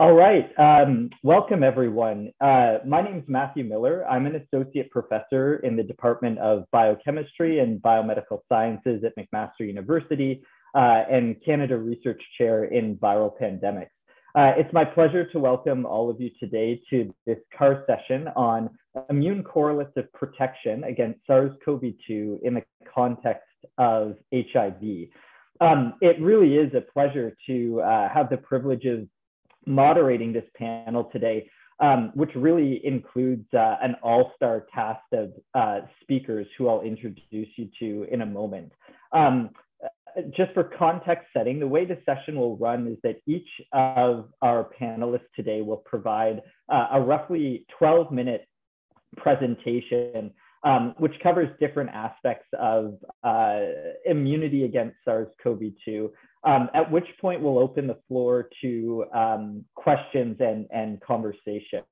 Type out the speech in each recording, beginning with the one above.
All right. Um, welcome, everyone. Uh, my name is Matthew Miller. I'm an associate professor in the Department of Biochemistry and Biomedical Sciences at McMaster University uh, and Canada Research Chair in Viral Pandemics. Uh, it's my pleasure to welcome all of you today to this CAR session on immune correlates of protection against SARS-CoV-2 in the context of HIV. Um, it really is a pleasure to uh, have the privilege of moderating this panel today, um, which really includes uh, an all-star cast of uh, speakers who I'll introduce you to in a moment. Um, just for context setting, the way the session will run is that each of our panelists today will provide uh, a roughly 12 minute presentation um, which covers different aspects of uh, immunity against SARS-CoV-2, um, at which point we'll open the floor to um, questions and, and conversation.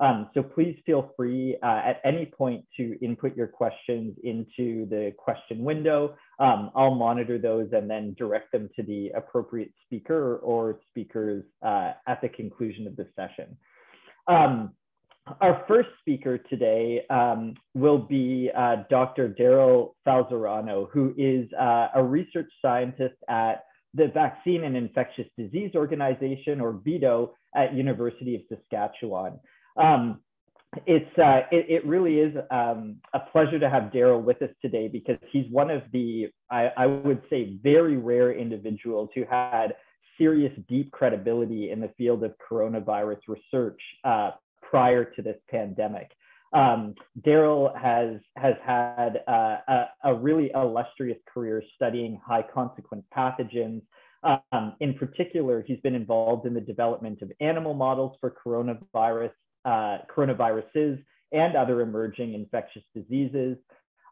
Um, so please feel free uh, at any point to input your questions into the question window. Um, I'll monitor those and then direct them to the appropriate speaker or speakers uh, at the conclusion of the session. Um, our first speaker today um, will be uh, Dr. Daryl Falzarano, who is uh, a research scientist at the Vaccine and Infectious Disease Organization, or VIDO, at University of Saskatchewan. Um, it's uh, it, it, really is um, a pleasure to have Daryl with us today because he's one of the I, I would say very rare individuals who had serious deep credibility in the field of coronavirus research uh, prior to this pandemic. Um, Daryl has has had uh, a, a, really illustrious career studying high consequence pathogens. Um, in particular, he's been involved in the development of animal models for coronavirus, uh, coronaviruses and other emerging infectious diseases,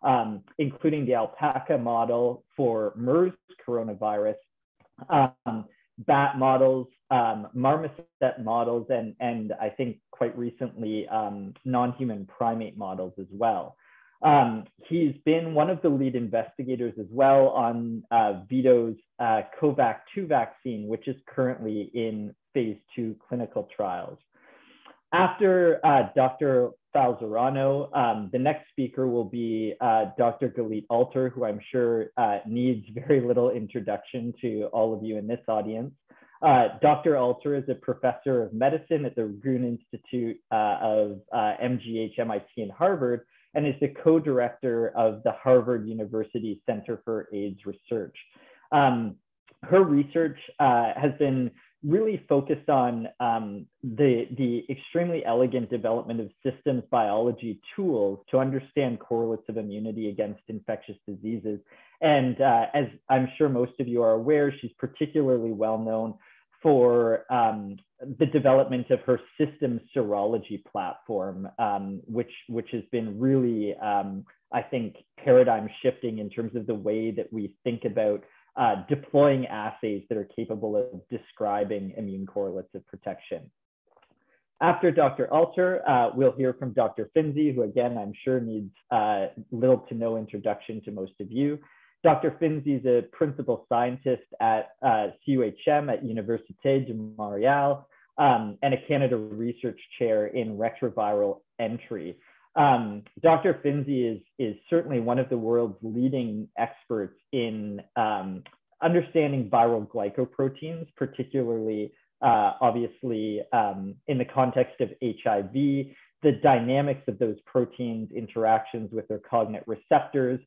um, including the alpaca model for MERS coronavirus, um, bat models, um, marmoset models, and, and I think quite recently um, non-human primate models as well. Um, he's been one of the lead investigators as well on uh, VIDO's uh, COVAX-2 vaccine, which is currently in phase two clinical trials. After uh, Dr. Falzarano, um, the next speaker will be uh, Dr. Galit Alter, who I'm sure uh, needs very little introduction to all of you in this audience. Uh, Dr. Alter is a professor of medicine at the Ragoon Institute uh, of uh, MGH, MIT, and Harvard, and is the co-director of the Harvard University Center for AIDS Research. Um, her research uh, has been really focused on um, the, the extremely elegant development of systems biology tools to understand correlates of immunity against infectious diseases. And uh, as I'm sure most of you are aware, she's particularly well known for um, the development of her system serology platform, um, which, which has been really, um, I think, paradigm shifting in terms of the way that we think about uh, deploying assays that are capable of describing immune correlates of protection. After Dr. Alter, uh, we'll hear from Dr. Finzi, who again, I'm sure needs uh, little to no introduction to most of you. Dr. Finzi is a principal scientist at uh, CUHM at Université de Montréal um, and a Canada Research Chair in retroviral entry. Um, Dr. Finzi is, is certainly one of the world's leading experts in um, understanding viral glycoproteins, particularly uh, obviously um, in the context of HIV, the dynamics of those proteins, interactions with their cognate receptors,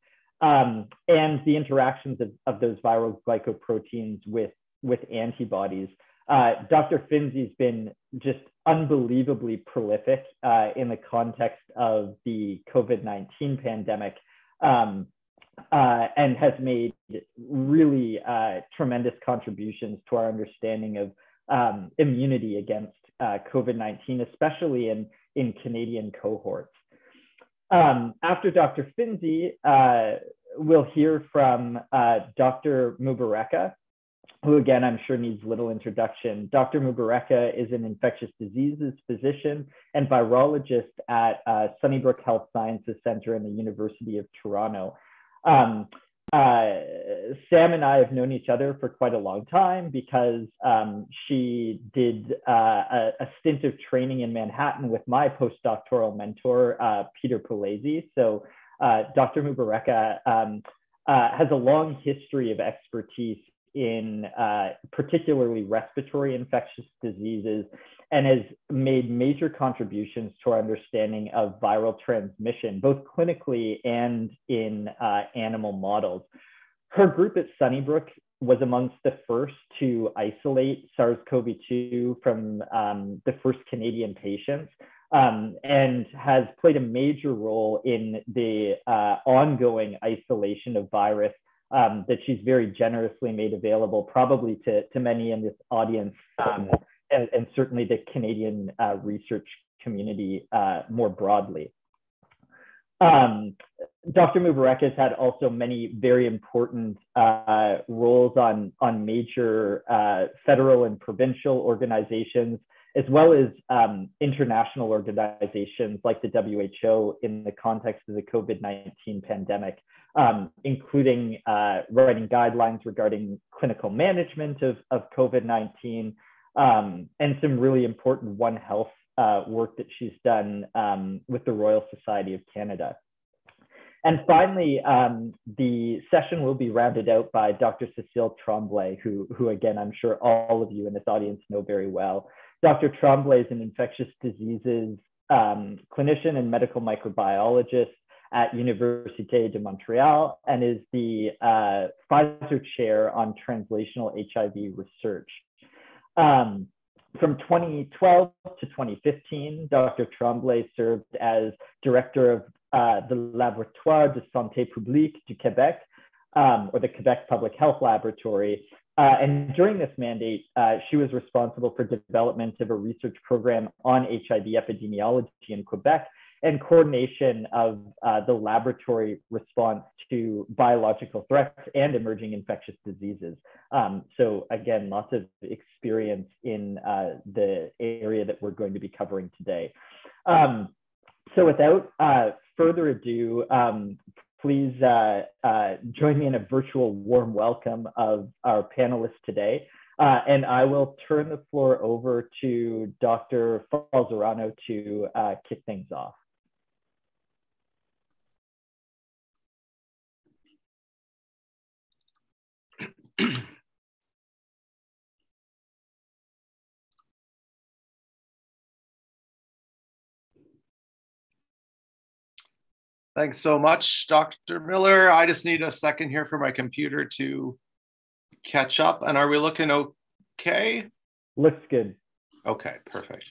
um, and the interactions of, of those viral glycoproteins with, with antibodies. Uh, Dr. Finzi's been just unbelievably prolific uh, in the context of the COVID 19 pandemic um, uh, and has made really uh, tremendous contributions to our understanding of um, immunity against uh, COVID 19, especially in, in Canadian cohorts. Um, after Dr. Finzi, uh, we'll hear from Dr. Mubareka, who again I'm sure needs little introduction. Dr. Mubareka is an infectious diseases physician and virologist at uh, Sunnybrook Health Sciences Center in the University of Toronto. Um, uh, Sam and I have known each other for quite a long time because um, she did uh, a, a, stint of training in Manhattan with my postdoctoral mentor, uh, Peter Pugliese. So uh, Dr. Mubareka um, uh, has a long history of expertise in uh, particularly respiratory infectious diseases and has made major contributions to our understanding of viral transmission, both clinically and in uh, animal models. Her group at Sunnybrook was amongst the first to isolate SARS-CoV-2 from um, the first Canadian patients um, and has played a major role in the uh, ongoing isolation of virus um, that she's very generously made available, probably to, to many in this audience, um, and, and, certainly the Canadian uh, research community uh, more broadly. Um, Dr. Has had also many very important uh, roles on, on major uh, federal and provincial organizations, as well as um, international organizations like the WHO in the context of the COVID 19 pandemic, um, including uh, writing guidelines regarding clinical management of, of COVID 19 um, and some really important One Health uh, work that she's done um, with the Royal Society of Canada. And finally, um, the session will be rounded out by Dr. Cecile Tremblay, who, who again, I'm sure all of you in this audience know very well. Dr. Tremblay is an infectious diseases um, clinician and medical microbiologist at Université de Montreal and is the uh, Pfizer chair on translational HIV research. Um, from 2012 to 2015, Dr. Tremblay served as director of uh, the Laboratoire de Santé Publique du Québec, um, or the Quebec Public Health Laboratory. Uh, and during this mandate, uh, she was responsible for development of a research program on HIV epidemiology in Quebec and coordination of uh, the laboratory response to biological threats and emerging infectious diseases. Um, so again, lots of experience in uh, the area that we're going to be covering today. Um, so without uh, further ado, um, please uh, uh, join me in a virtual warm welcome of our panelists today. Uh, and I will turn the floor over to Dr. Falzerano to uh, kick things off. Thanks so much, Dr. Miller. I just need a second here for my computer to catch up. And are we looking okay? Looks good. Okay, perfect.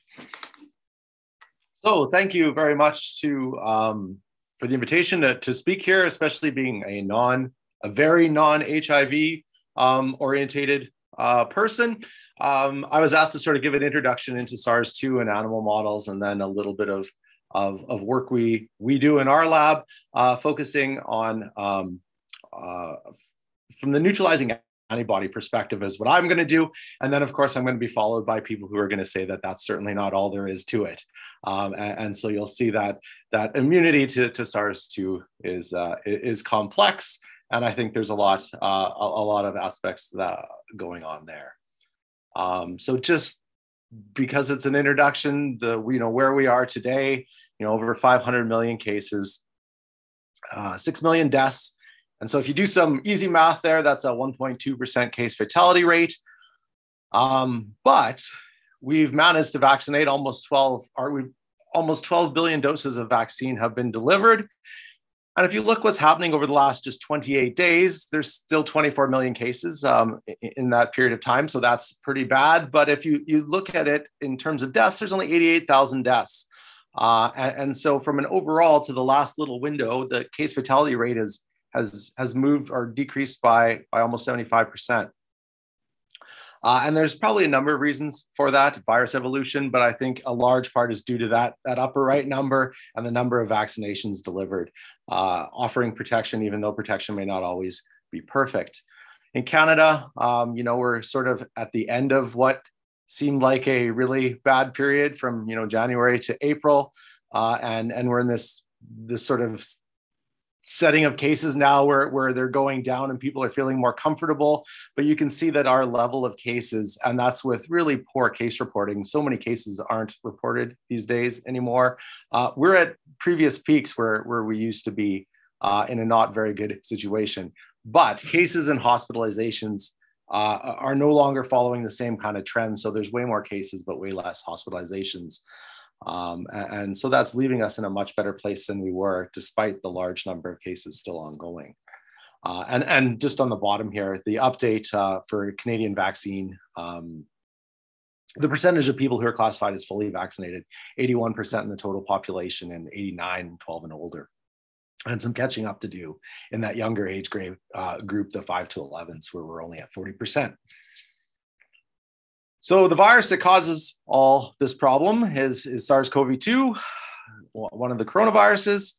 So thank you very much to um, for the invitation to, to speak here, especially being a non, a very non-HIV um, orientated uh, person. Um, I was asked to sort of give an introduction into SARS-2 and animal models, and then a little bit of of, of work we, we do in our lab, uh, focusing on um, uh, from the neutralizing antibody perspective is what I'm going to do. And then, of course, I'm going to be followed by people who are going to say that that's certainly not all there is to it. Um, and, and, so you'll see that that immunity to, to SARS-2 is, uh, is complex. And I think there's a lot, uh, a, a, lot of aspects that going on there. Um, so just because it's an introduction, the you know where we are today, you know over 500 million cases, uh, six million deaths, and so if you do some easy math there, that's a 1.2% case fatality rate. Um, but we've managed to vaccinate almost 12, or we almost 12 billion doses of vaccine have been delivered. And if you look what's happening over the last just 28 days, there's still 24 million cases um, in that period of time. So that's pretty bad. But if you, you look at it in terms of deaths, there's only 88,000 deaths. Uh, and, and, so from an overall to the last little window, the case fatality rate is, has, has moved or decreased by, by almost 75%. Uh, and there's probably a number of reasons for that virus evolution, but I think a large part is due to that, that upper right number and the number of vaccinations delivered, uh, offering protection, even though protection may not always be perfect. In Canada, um, you know, we're sort of at the end of what seemed like a really bad period from, you know, January to April. Uh, and, and we're in this, this sort of setting of cases now where, where they're going down and people are feeling more comfortable. But you can see that our level of cases, and that's with really poor case reporting. So many cases aren't reported these days anymore. Uh, we're at previous peaks where, where we used to be uh, in a not very good situation. But cases and hospitalizations uh, are no longer following the same kind of trend. So there's way more cases, but way less hospitalizations. Um, and so that's leaving us in a much better place than we were, despite the large number of cases still ongoing. Uh, and, and just on the bottom here, the update uh, for Canadian vaccine, um, the percentage of people who are classified as fully vaccinated, 81% in the total population and 89, 12 and older. And some catching up to do in that younger age grade, uh, group, the 5 to 11s, where we're only at 40%. So the virus that causes all this problem is, is SARS-CoV-2, one of the coronaviruses.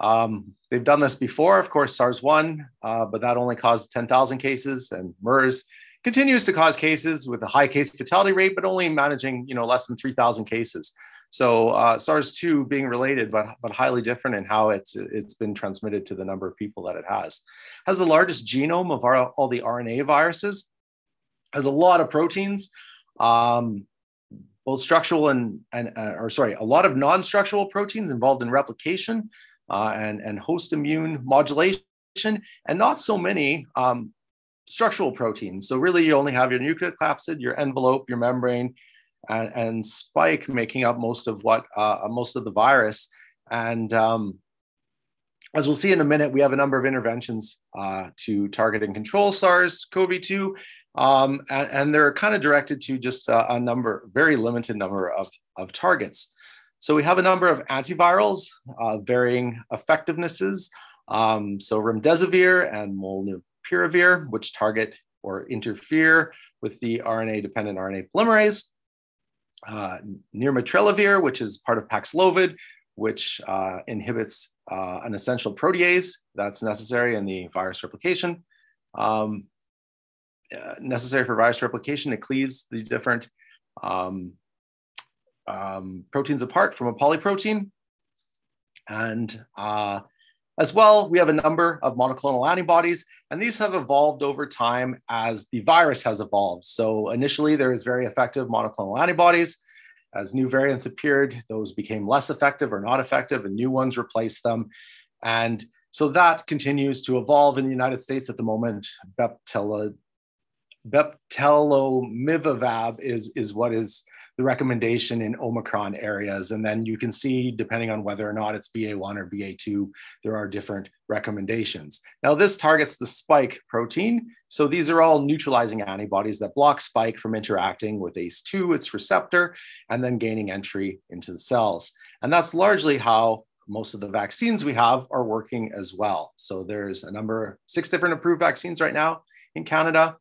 Um, they've done this before, of course, SARS-1, uh, but that only caused 10,000 cases, and MERS continues to cause cases with a high case fatality rate, but only managing, you know, less than 3,000 cases. So uh, SARS-2 being related, but, but highly different in how it's, it's been transmitted to the number of people that it has. Has the largest genome of our, all the RNA viruses, has a lot of proteins, um, both structural and, and uh, or sorry, a lot of non-structural proteins involved in replication uh, and, and host immune modulation, and not so many um, structural proteins. So really you only have your nucleocapsid, your envelope, your membrane, and, and spike making up most of what, uh, most of the virus. And um, as we'll see in a minute, we have a number of interventions uh, to target and control SARS-CoV-2, um, and, and, they're kind of directed to just a, a, number, very limited number of, of targets. So we have a number of antivirals, uh, varying effectivenesses. Um, so remdesivir and molnupiravir, which target or interfere with the RNA-dependent RNA polymerase. Uh, nirmatrelvir, which is part of Paxlovid, which uh, inhibits uh, an essential protease that's necessary in the virus replication. Um, uh, necessary for virus replication. It cleaves the different um, um, proteins apart from a polyprotein. And uh, as well, we have a number of monoclonal antibodies, and these have evolved over time as the virus has evolved. So initially, there is very effective monoclonal antibodies. As new variants appeared, those became less effective or not effective, and new ones replaced them. And so that continues to evolve in the United States at the moment. Beptela, bebtelovimab is, is what is the recommendation in Omicron areas. And then you can see, depending on whether or not it's BA1 or BA2, there are different recommendations. Now, this targets the spike protein. So these are all neutralizing antibodies that block spike from interacting with ACE2, its receptor, and then gaining entry into the cells. And that's largely how most of the vaccines we have are working as well. So there's a number, six different approved vaccines right now in Canada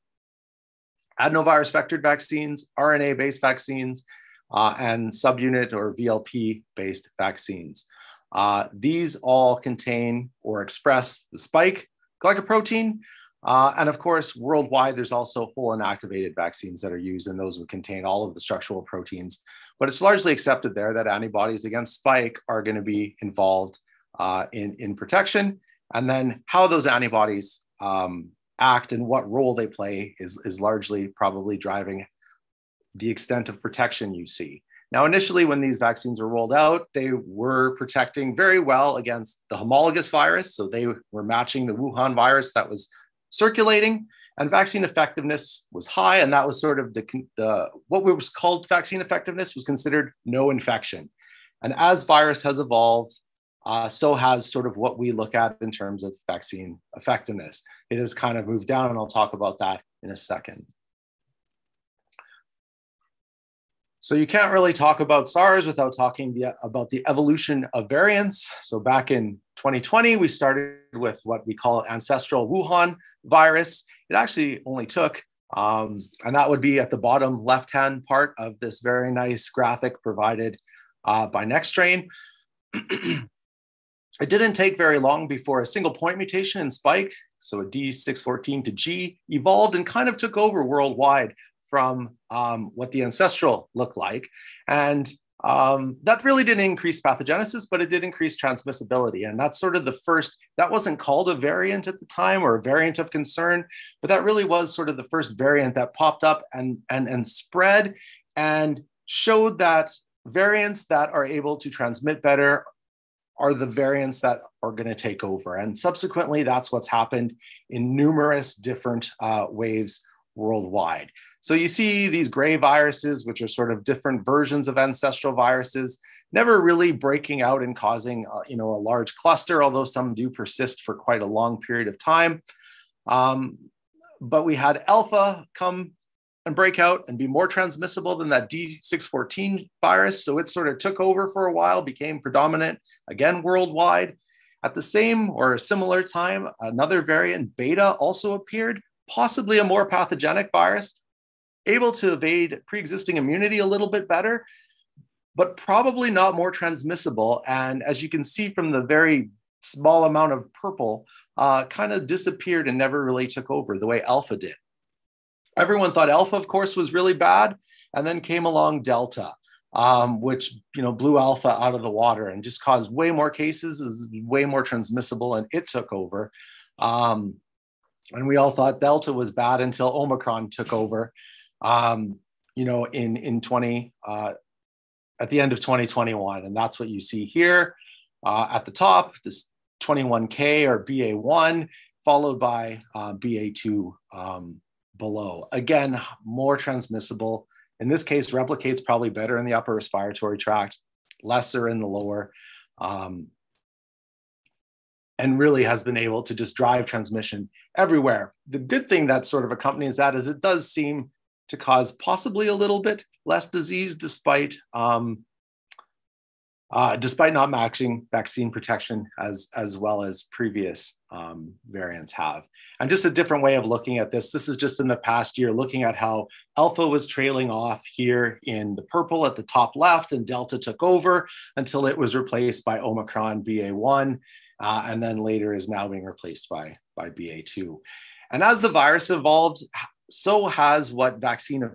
adenovirus vectored vaccines, RNA based vaccines, uh, and subunit or VLP based vaccines. Uh, these all contain or express the spike glycoprotein. Uh, and of course, worldwide, there's also whole inactivated vaccines that are used, and those would contain all of the structural proteins. But it's largely accepted there that antibodies against spike are going to be involved uh, in, in protection. And then how those antibodies um, act and what role they play is, is largely probably driving the extent of protection you see. Now, initially, when these vaccines were rolled out, they were protecting very well against the homologous virus. So they were matching the Wuhan virus that was circulating, and vaccine effectiveness was high. And that was sort of the, the what was called vaccine effectiveness was considered no infection. And as virus has evolved, uh, so has sort of what we look at in terms of vaccine effectiveness. It has kind of moved down, and I'll talk about that in a second. So you can't really talk about SARS without talking about the evolution of variants. So back in 2020, we started with what we call ancestral Wuhan virus. It actually only took, um, and that would be at the bottom left-hand part of this very nice graphic provided uh, by NextStrain. It didn't take very long before a single point mutation in spike, so a D614 to G, evolved and kind of took over worldwide from um, what the ancestral looked like. And um, that really didn't increase pathogenesis, but it did increase transmissibility. And that's sort of the first, that wasn't called a variant at the time or a variant of concern, but that really was sort of the first variant that popped up and, and, and spread and showed that variants that are able to transmit better are the variants that are going to take over. And subsequently, that's what's happened in numerous different uh, waves worldwide. So you see these gray viruses, which are sort of different versions of ancestral viruses, never really breaking out and causing uh, you know, a large cluster, although some do persist for quite a long period of time. Um, but we had alpha come and break out and be more transmissible than that D614 virus. So it sort of took over for a while, became predominant again worldwide. At the same or a similar time, another variant, beta, also appeared, possibly a more pathogenic virus, able to evade pre existing immunity a little bit better, but probably not more transmissible. And as you can see from the very small amount of purple, uh, kind of disappeared and never really took over the way alpha did. Everyone thought alpha, of course, was really bad, and then came along delta, um, which you know blew alpha out of the water and just caused way more cases, is way more transmissible, and it took over. Um, and we all thought delta was bad until Omicron took over. Um, you know, in in 20 uh, at the end of 2021, and that's what you see here uh, at the top. This 21K or BA1, followed by uh, BA2 um, below. Again, more transmissible. In this case, replicates probably better in the upper respiratory tract, lesser in the lower, um, and really has been able to just drive transmission everywhere. The good thing that sort of accompanies that is it does seem to cause possibly a little bit less disease despite um, uh, despite not matching vaccine protection as, as well as previous um, variants have. And just a different way of looking at this, this is just in the past year, looking at how Alpha was trailing off here in the purple at the top left, and Delta took over until it was replaced by Omicron BA1, uh, and then later is now being replaced by, by BA2. And as the virus evolved, so has what vaccine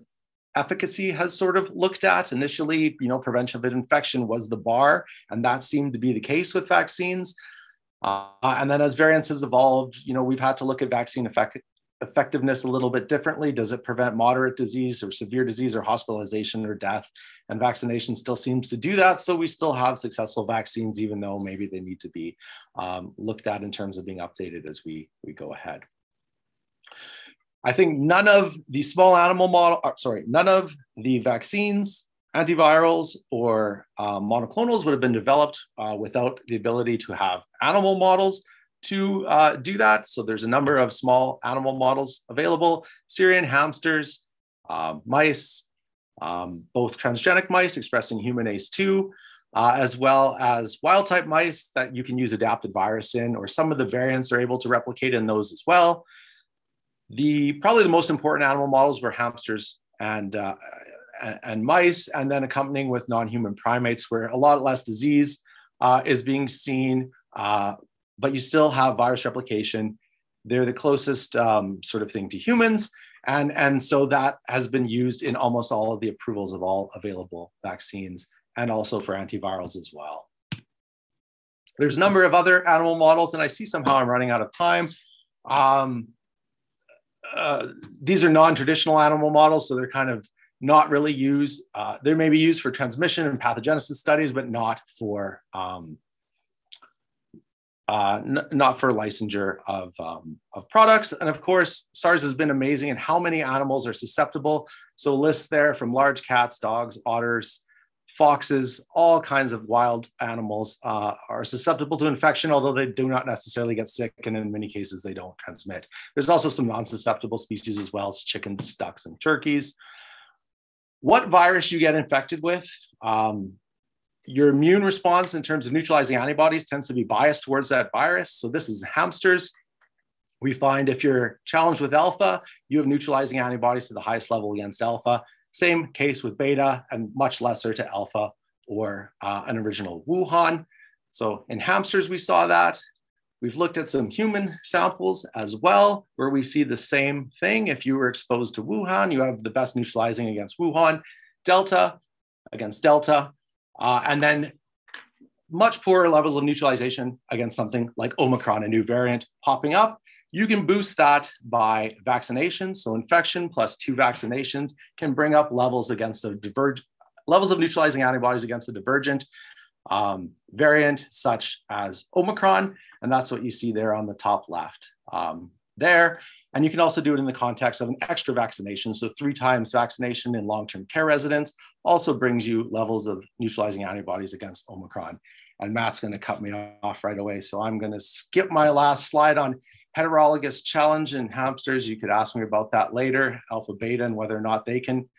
efficacy has sort of looked at. Initially, you know, prevention of infection was the bar, and that seemed to be the case with vaccines. Uh, and then as variants has evolved, you know, we've had to look at vaccine effect- effectiveness a little bit differently. Does it prevent moderate disease or severe disease or hospitalization or death? And vaccination still seems to do that. So we still have successful vaccines, even though maybe they need to be um, looked at in terms of being updated as we, we go ahead. I think none of the small animal model, uh, sorry, none of the vaccines, antivirals, or uh, monoclonals would have been developed uh, without the ability to have animal models to uh, do that. So there's a number of small animal models available, Syrian hamsters, uh, mice, um, both transgenic mice expressing human ACE2, uh, as well as wild type mice that you can use adapted virus in, or some of the variants are able to replicate in those as well. The probably the most important animal models were hamsters and uh, and mice, and then accompanying with non-human primates, where a lot less disease uh, is being seen, uh, but you still have virus replication. They're the closest um, sort of thing to humans, and and so that has been used in almost all of the approvals of all available vaccines, and also for antivirals as well. There's a number of other animal models, and I see somehow I'm running out of time. Um, uh, these are non-traditional animal models, so they're kind of not really used. Uh, they may be used for transmission and pathogenesis studies, but not for um, uh, not for licensure of, um, of products. And of course, SARS has been amazing in how many animals are susceptible. So lists there from large cats, dogs, otters, foxes, all kinds of wild animals uh, are susceptible to infection, although they do not necessarily get sick, and in many cases they don't transmit. There's also some non-susceptible species as well as chickens, ducks, and turkeys. What virus you get infected with, um, your immune response in terms of neutralizing antibodies tends to be biased towards that virus. So this is hamsters. We find if you're challenged with alpha, you have neutralizing antibodies to the highest level against alpha. Same case with beta and much lesser to alpha or uh, an original Wuhan. So in hamsters, we saw that. We've looked at some human samples as well, where we see the same thing. If you were exposed to Wuhan, you have the best neutralizing against Wuhan. Delta against Delta. Uh, and then much poorer levels of neutralization against something like Omicron, a new variant popping up. You can boost that by vaccination. So infection plus two vaccinations can bring up levels against a diverge levels of neutralizing antibodies against a divergent um, variant such as Omicron. And that's what you see there on the top left um, there. And you can also do it in the context of an extra vaccination. So three times vaccination in long-term care residents also brings you levels of neutralizing antibodies against Omicron. And Matt's gonna cut me off right away. So I'm gonna skip my last slide on heterologous challenge in hamsters. You could ask me about that later, alpha beta and whether or not they can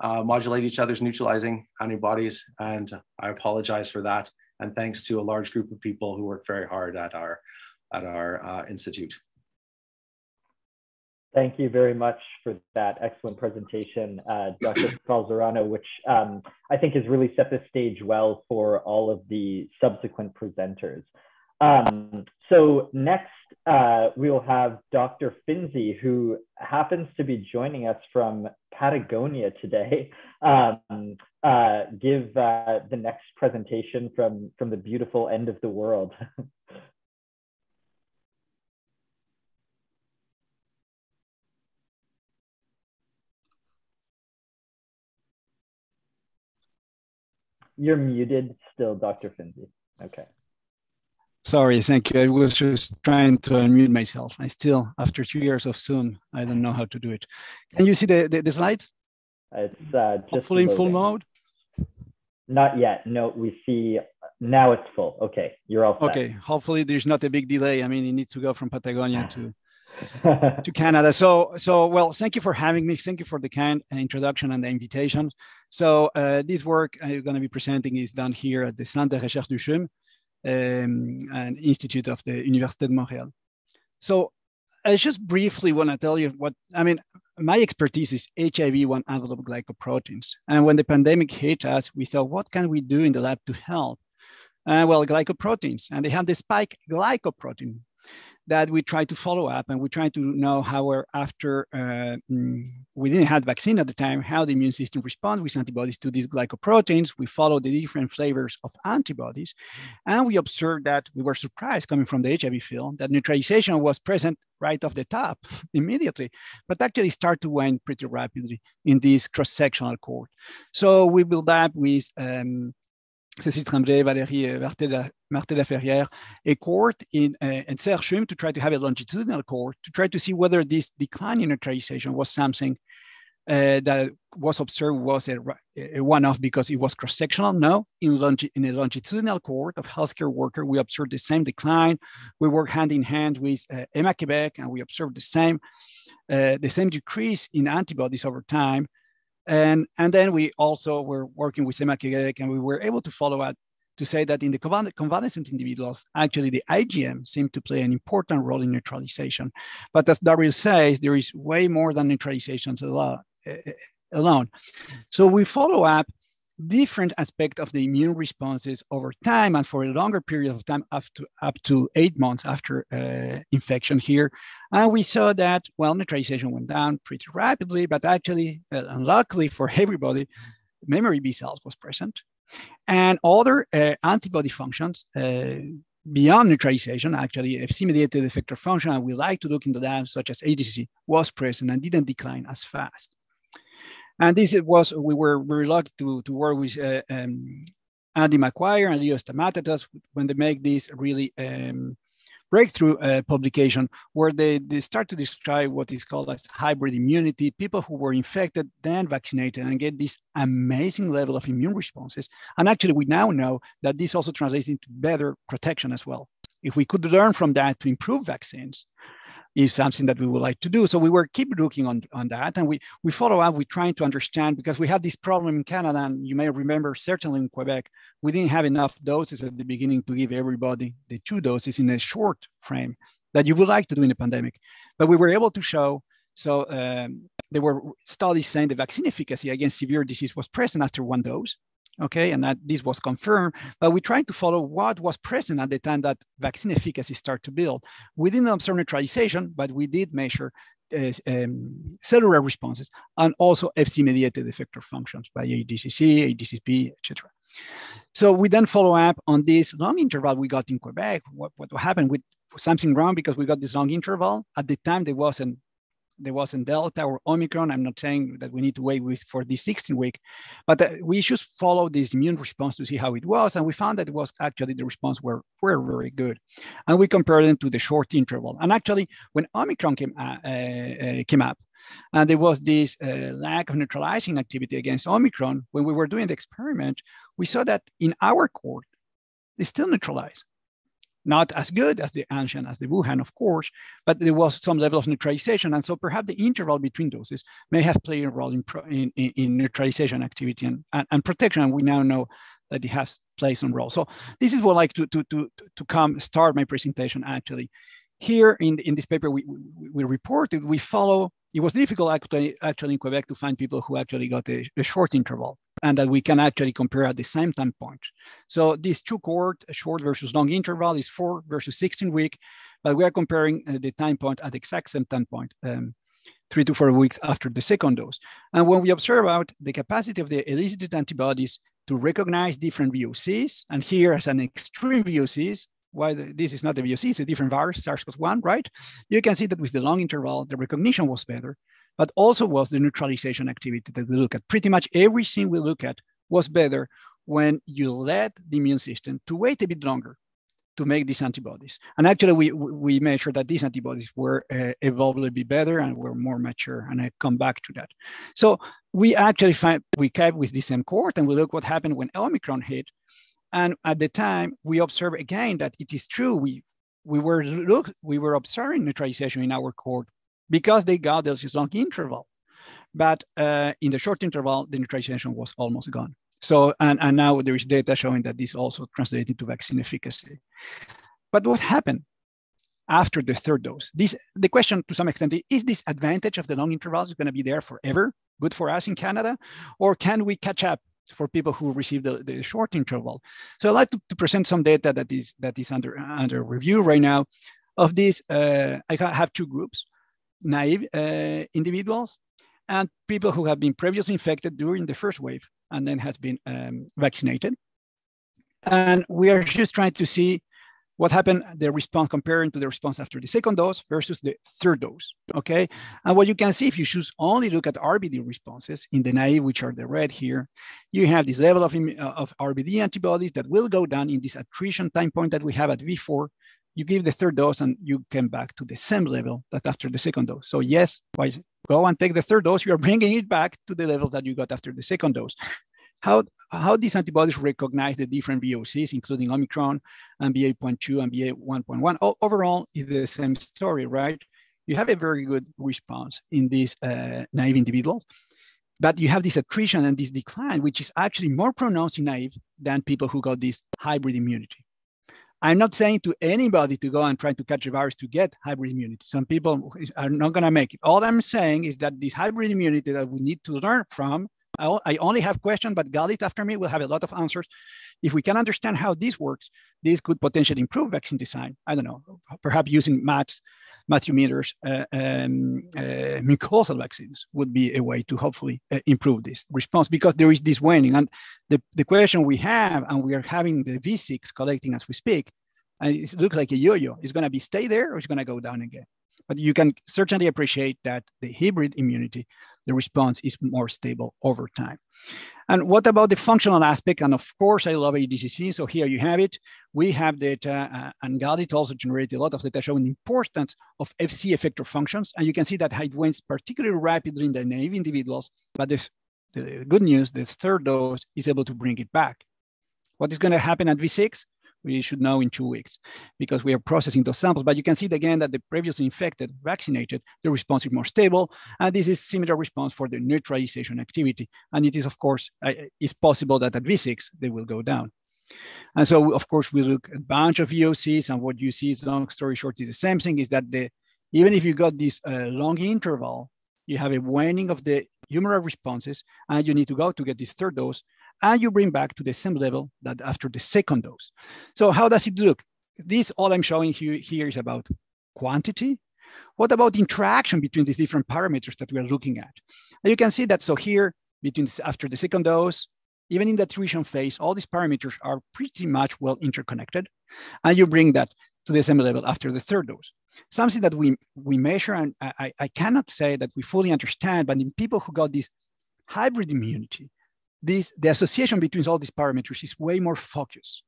uh, modulate each other's neutralizing antibodies. And I apologize for that. And thanks to a large group of people who work very hard at our, at our uh, institute. Thank you very much for that excellent presentation, uh, Dr. Falzarano, which um, I think has really set the stage well for all of the subsequent presenters. Um, so next, uh, we'll have Dr. Finzi, who happens to be joining us from Patagonia today, um, uh, give uh, the next presentation from, from the beautiful end of the world. You're muted still, Dr. Finzi. Okay. Sorry, thank you. I was just trying to unmute myself. I still, after two years of Zoom, I don't know how to do it. Can you see the, the, the slides? It's uh, just Hopefully in full mode? Not yet. No, we see now it's full. Okay, you're all set. Okay, hopefully there's not a big delay. I mean, you need to go from Patagonia to to Canada. So, so well, thank you for having me. Thank you for the kind introduction and the invitation. So, uh, this work I'm going to be presenting is done here at the Centre de Recherche du CHUM, um, an institute of the Université de Montréal. So I just briefly want to tell you what, I mean, my expertise is HIV-1 envelope glycoproteins. And when the pandemic hit us, we thought, what can we do in the lab to help? Uh, well, glycoproteins, and they have the spike glycoprotein that we try to follow up and we try to know how we're after uh, mm, we didn't have vaccine at the time how the immune system responds with antibodies to these glycoproteins. We follow the different flavors of antibodies and we observed that we were surprised coming from the hiv field that neutralization was present right off the top immediately but actually start to wane pretty rapidly in this cross-sectional cohort. So we build up with um, Cécile Tremblay, Valérie euh, Martel-Laferrière, a cohort in, uh, in CERCHUM to try to have a longitudinal cohort to try to see whether this decline in neutralization was something uh, that was observed was a, a one-off because it was cross-sectional. No, in, longi in a longitudinal cohort of healthcare worker, we observed the same decline. We work hand in hand with uh, EMA Quebec, and we observed the same, uh, the same decrease in antibodies over time. And, and then we also were working with Semakirek and we were able to follow up to say that in the convalescent individuals, actually the IgM seemed to play an important role in neutralization. But as Daryl says, there is way more than neutralization eh, eh, alone. So we follow up different aspect of the immune responses over time and for a longer period of time up to up to eight months after uh, infection here and we saw that well neutralization went down pretty rapidly but actually uh, unluckily for everybody memory b cells was present and other uh, antibody functions uh, beyond neutralization, actually Fc-mediated effector function, and we like to look into that, such as ADCC, was present and didn't decline as fast. And this was, we were very lucky to, to work with uh, um, Andy McGuire and Leo Stamatidas when they make this really um, breakthrough uh, publication where they, they start to describe what is called as hybrid immunity, people who were infected, then vaccinated and get this amazing level of immune responses. And actually we now know that this also translates into better protection as well. If we could learn from that to improve vaccines, is something that we would like to do. So we were keep looking on, on that and we, we follow up with trying to understand because we have this problem in Canada and you may remember certainly in Quebec, we didn't have enough doses at the beginning to give everybody the two doses in a short frame that you would like to do in a pandemic. But we were able to show, so um, there were studies saying the vaccine efficacy against severe disease was present after one dose okay, and that this was confirmed, but we tried to follow what was present at the time that vaccine efficacy started to build. We didn't observe neutralization, but we did measure uh, um, cellular responses and also FC-mediated effector functions by ADCC, ADCP, etc. So we then follow up on this long interval we got in Quebec. What, what happened with something wrong because we got this long interval. At the time, there wasn't there wasn't Delta or Omicron. I'm not saying that we need to wait with, for this 16 week, but uh, we should follow this immune response to see how it was. And we found that it was actually the response were, were very good. And we compared them to the short interval. And actually, when Omicron came, uh, uh, came up, and there was this uh, lack of neutralizing activity against Omicron, when we were doing the experiment, we saw that in our cohort, they still neutralized not as good as the Anshan, as the Wuhan, of course, but there was some level of neutralization. And so perhaps the interval between doses may have played a role in, in, in neutralization activity and, and, and, protection. And we now know that it has played some role. So this is what I like to, to, to, to come start my presentation actually. Here in, in this paper, we, we, we reported, we follow, it was difficult actually, actually in Quebec to find people who actually got a, a short interval and that we can actually compare at the same time point. So these two cohort, short versus long interval is four versus 16 week, but we are comparing uh, the time point at the exact same time point, um, three to four weeks after the second dose. And when we observe out the capacity of the elicited antibodies to recognize different VOCs, and here as an extreme VOCs, why the, this is not the VOC, it's a different virus, SARS-CoV-1, right? You can see that with the long interval, the recognition was better but also was the neutralization activity that we look at. Pretty much everything we look at was better when you let the immune system to wait a bit longer to make these antibodies. And actually, we, we measured that these antibodies were uh, evolved a bit better and were more mature. And I come back to that. So we actually find we kept with the same cohort and we look what happened when Omicron hit. And at the time, we observed again that it is true. We we were look we were observing neutralization in our cohort because they got this long interval. But uh, in the short interval, the neutralization was almost gone. So, and, and now there is data showing that this also translated to vaccine efficacy. But what happened after the third dose? This, the question to some extent, is this advantage of the long intervals going to be there forever, good for us in Canada? Or can we catch up for people who receive the, the short interval? So I'd like to, to present some data that is, that is under, under review right now. Of these, uh, I have two groups naive uh, individuals and people who have been previously infected during the first wave and then has been um, vaccinated. And we are just trying to see what happened, the response comparing to the response after the second dose versus the third dose, okay? And what you can see if you choose only look at RBD responses in the naive, which are the red here, you have this level of, uh, of RBD antibodies that will go down in this attrition time point that we have at V4 you give the third dose and you come back to the same level that after the second dose. So yes, go and take the third dose, you are bringing it back to the level that you got after the second dose. How, how these antibodies recognize the different VOCs, including Omicron and BA.2 and BA.1.1, overall is the same story, right? You have a very good response in these uh, naive individuals, but you have this attrition and this decline, which is actually more pronounced in naive than people who got this hybrid immunity. I'm not saying to anybody to go and try to catch a virus to get hybrid immunity. Some people are not going to make it. All I'm saying is that this hybrid immunity that we need to learn from, I only have questions, but Galit after me will have a lot of answers. If we can understand how this works, this could potentially improve vaccine design. I don't know, perhaps using MATS, Matthew uh, um, uh, mucosal vaccines would be a way to hopefully uh, improve this response because there is this waning. And the, the question we have, and we are having the V6 collecting as we speak, and it looks like a yo-yo. It's going to be stay there or it's going to go down again. But you can certainly appreciate that the hybrid immunity, the response is more stable over time. And what about the functional aspect? And of course, I love ADCC. So here you have it. We have data, uh, and Galit also generated a lot of data showing the importance of FC effector functions. And you can see that it went particularly rapidly in the naive individuals. But this, the good news, the third dose is able to bring it back. What is going to happen at V6? We should know in two weeks because we are processing those samples. But you can see again that the previously infected, vaccinated, the response is more stable. And this is similar response for the neutralization activity. And it is, of course, it's possible that at V6, they will go down. And so, of course, we look at a bunch of VOCs and what you see is long story short is the same thing is that the even if you got this uh, long interval, you have a waning of the humoral responses and you need to go to get this third dose and you bring back to the same level that after the second dose. So how does it look? This, all I'm showing you here is about quantity. What about interaction between these different parameters that we are looking at? And you can see that so here, between after the second dose, even in the attrition phase, all these parameters are pretty much well interconnected. And you bring that to the same level after the third dose. Something that we, we measure, and I, I cannot say that we fully understand, but in people who got this hybrid immunity, this, the association between all these parameters is way more focused.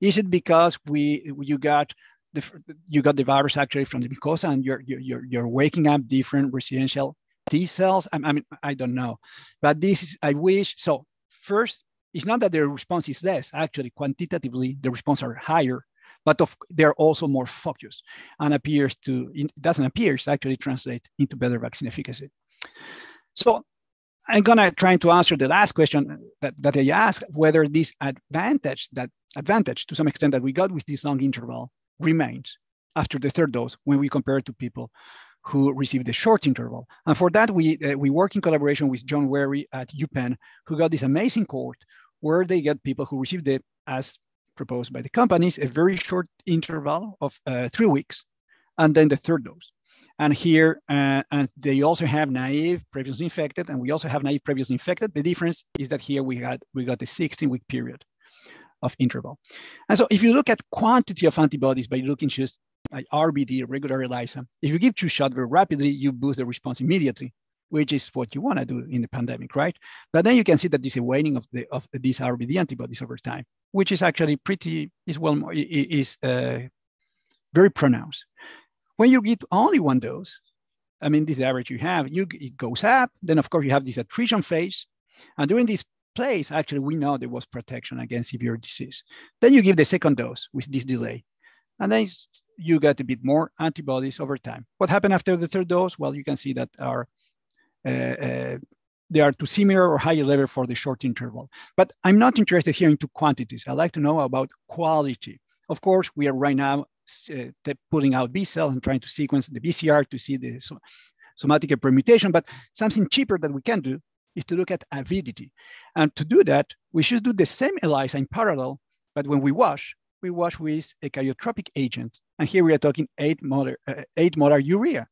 Is it because we you got the you got the virus actually from the mucosa and you're you're you're waking up different residential T cells? I, I mean I don't know, but this is I wish so. First, it's not that the response is less. Actually, quantitatively the response are higher, but of, they're also more focused and appears to it doesn't appear to actually translate into better vaccine efficacy. So I'm gonna try to answer the last question that, that I asked, whether this advantage, that advantage to some extent that we got with this long interval remains after the third dose when we compare it to people who received the short interval. And for that, we, uh, we work in collaboration with John Werry at UPenn, who got this amazing cohort where they get people who received the, as proposed by the companies, a very short interval of uh, three weeks, and then the third dose. And here, uh, and they also have naive, previously infected, and we also have naive, previously infected. The difference is that here we had we got a 16-week period of interval. And so if you look at quantity of antibodies by looking just at RBD, regular ELISA, if you give two shots very rapidly, you boost the response immediately, which is what you want to do in the pandemic, right? But then you can see that there's a waning of, the, of these RBD antibodies over time, which is actually pretty, is well, is uh, very pronounced. When you get only one dose, I mean, this average you have, you, it goes up. Then, of course, you have this attrition phase. And during this place, actually, we know there was protection against severe disease. Then you give the second dose with this delay. And then you get a bit more antibodies over time. What happened after the third dose? Well, you can see that are uh, uh, they are too similar or higher level for the short interval. But I'm not interested here into quantities. I like to know about quality. Of course, we are right now uh, pulling out B cells and trying to sequence the BCR to see the somatic permutation. But something cheaper that we can do is to look at avidity. And to do that, we should do the same ELISA in parallel, but when we wash, we wash with a chiotropic agent. And here we are talking eight molar, uh, eight molar urea.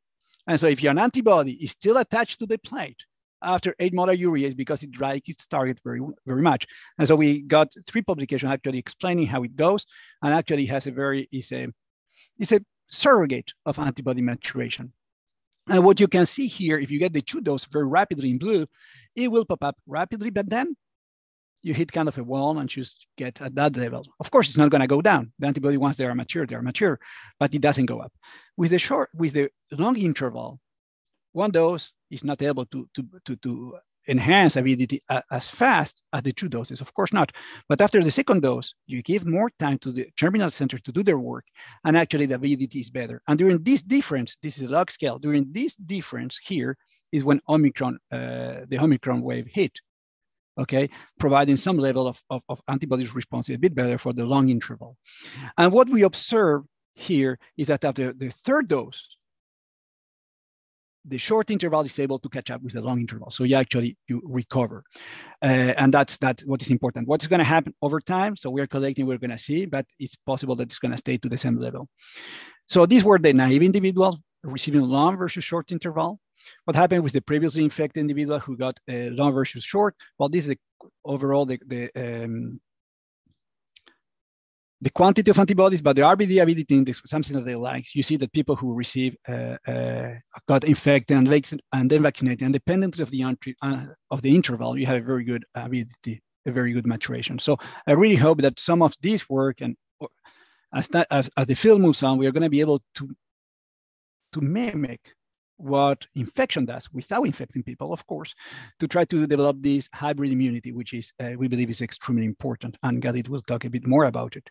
And so if your antibody is still attached to the plate after eight molar urea is because it dries its target very, very much. And so we got three publications actually explaining how it goes and actually has a very, is a, is a surrogate of antibody maturation. And what you can see here, if you get the two dose very rapidly in blue, it will pop up rapidly, but then you hit kind of a wall and just get at that level. Of course, it's not going to go down. The antibody, once they are mature, they are mature, but it doesn't go up. With the short, with the long interval, one dose is not able to, to, to, to enhance avidity as fast as the two doses. Of course not. But after the second dose, you give more time to the terminal center to do their work, and actually the avidity is better. And during this difference, this is a log scale, during this difference here is when Omicron, uh, the Omicron wave hit, okay, providing some level of, of, of antibodies response a bit better for the long interval. And what we observe here is that after the third dose, the short interval is able to catch up with the long interval. So you actually you recover, uh, and that's that. what is important. What's going to happen over time? So we are collecting, we're going to see, but it's possible that it's going to stay to the same level. So these were the naive individuals receiving long versus short interval. What happened with the previously infected individual who got uh, long versus short? Well, this is the overall the, the um, the quantity of antibodies, but the RBD avidity index was something that they like. You see that people who receive uh, uh, got infected and, and then vaccinated, independently of the uh, of the interval, you have a very good avidity, a very good maturation. So I really hope that some of this work and as, that, as, as the field moves on, we are going to be able to to mimic what infection does without infecting people, of course, to try to develop this hybrid immunity, which is uh, we believe is extremely important. And Galit will talk a bit more about it.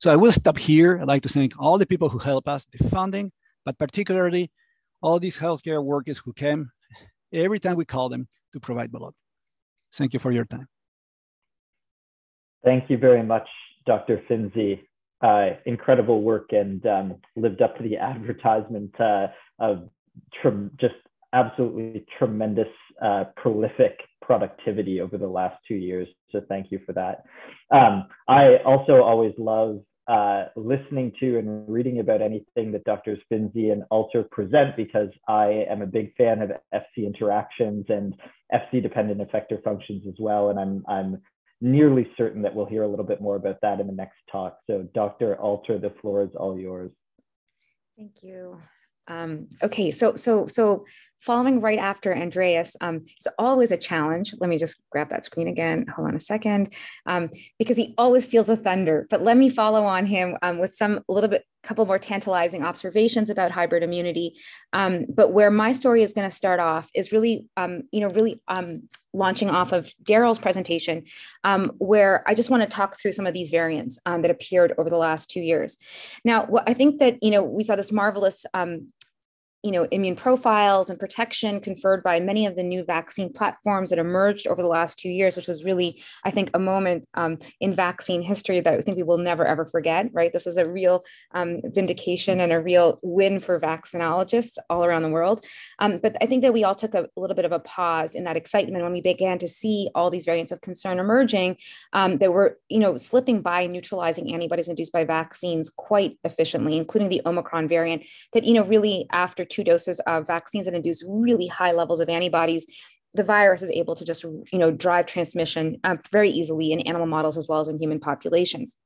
So I will stop here. I'd like to thank all the people who help us, the funding, but particularly all these healthcare workers who came every time we call them to provide blood. Thank you for your time. Thank you very much, Dr. Finzi. Uh, incredible work and um, lived up to the advertisement uh, of just absolutely tremendous, uh, prolific productivity over the last two years. So thank you for that. Um, I also always love uh, listening to and reading about anything that Drs. Finzi and Alter present because I am a big fan of FC interactions and FC dependent effector functions as well. And I'm, I'm nearly certain that we'll hear a little bit more about that in the next talk. So Dr. Alter, the floor is all yours. Thank you. Um, okay, so so so following right after Andreas um, it's always a challenge. Let me just grab that screen again. Hold on a second, um, because he always steals the thunder. But let me follow on him um, with some a little bit, a couple more tantalizing observations about hybrid immunity. Um, but where my story is going to start off is really, um, you know, really um, launching off of Daryl's presentation, where I just want to talk through some of these variants that appeared over the last two years. Now, what I think that you know we saw this marvelous you know, immune profiles and protection conferred by many of the new vaccine platforms that emerged over the last two years, which was really, I think, a moment um, in vaccine history that I think we will never ever forget. Right, this was a real um, vindication and a real win for vaccinologists all around the world. Um, but I think that we all took a, a, little bit of a pause in that excitement when we began to see all these variants of concern emerging um, that were, you know, slipping by neutralizing antibodies induced by vaccines quite efficiently, including the Omicron variant that, you know, really after two doses of vaccines that induce really high levels of antibodies, the virus is able to just you know drive transmission uh, very easily in animal models as well as in human populations.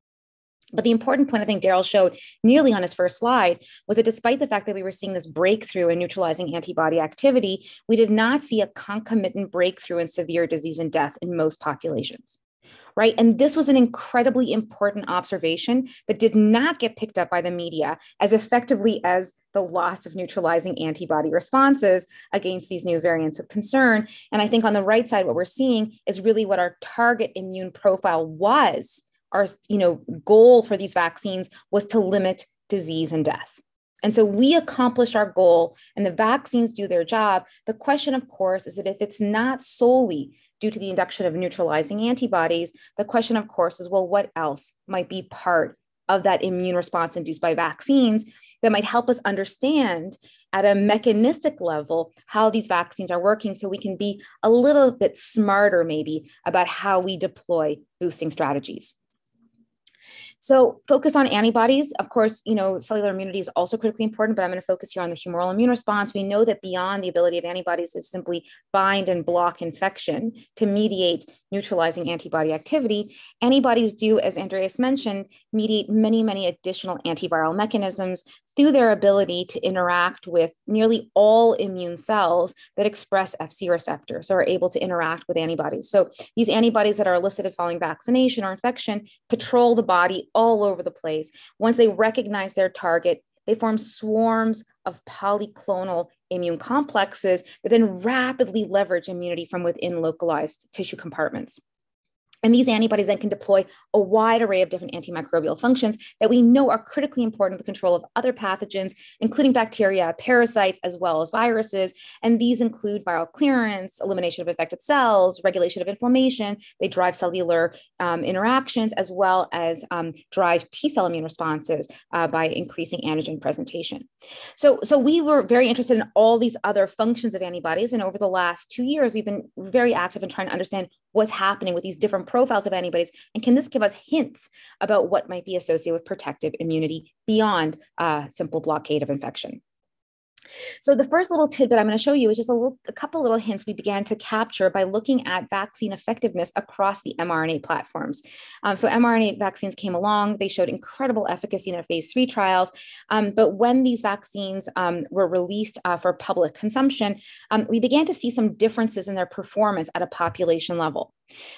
But the important point I think Daryl showed nearly on his first slide was that despite the fact that we were seeing this breakthrough in neutralizing antibody activity, we did not see a concomitant breakthrough in severe disease and death in most populations right? And this was an incredibly important observation that did not get picked up by the media as effectively as the loss of neutralizing antibody responses against these new variants of concern. And I think on the right side, what we're seeing is really what our target immune profile was. Our you know, goal for these vaccines was to limit disease and death. And so we accomplished our goal and the vaccines do their job. The question, of course, is that if it's not solely due to the induction of neutralizing antibodies, the question, of course, is well, what else might be part of that immune response induced by vaccines that might help us understand at a mechanistic level how these vaccines are working so we can be a little bit smarter, maybe, about how we deploy boosting strategies. So focus on antibodies. Of course, you know, cellular immunity is also critically important, but I'm going to focus here on the humoral immune response. We know that beyond the ability of antibodies to simply bind and block infection to mediate neutralizing antibody activity, antibodies do, as Andreas mentioned, mediate many, many additional antiviral mechanisms through their ability to interact with nearly all immune cells that express FC receptors or are able to interact with antibodies. So these antibodies that are elicited following vaccination or infection patrol the body all over the place. Once they recognize their target, they form swarms of polyclonal immune complexes that then rapidly leverage immunity from within localized tissue compartments. And these antibodies then can deploy a wide array of different antimicrobial functions that we know are critically important in the control of other pathogens, including bacteria, parasites, as well as viruses. And these include viral clearance, elimination of infected cells, regulation of inflammation. They drive cellular um, interactions, as well as um, drive T cell immune responses uh, by increasing antigen presentation. So, so we were very interested in all these other functions of antibodies. And over the last two years, we've been very active in trying to understand what's happening with these different profiles of antibodies? And can this give us hints about what might be associated with protective immunity beyond uh, simple blockade of infection? So the first little tidbit I'm going to show you is just a, little, a couple little hints we began to capture by looking at vaccine effectiveness across the mRNA platforms. Um, so mRNA vaccines came along; they showed incredible efficacy in their phase three trials. Um, but when these vaccines um, were released uh, for public consumption, um, we began to see some differences in their performance at a population level.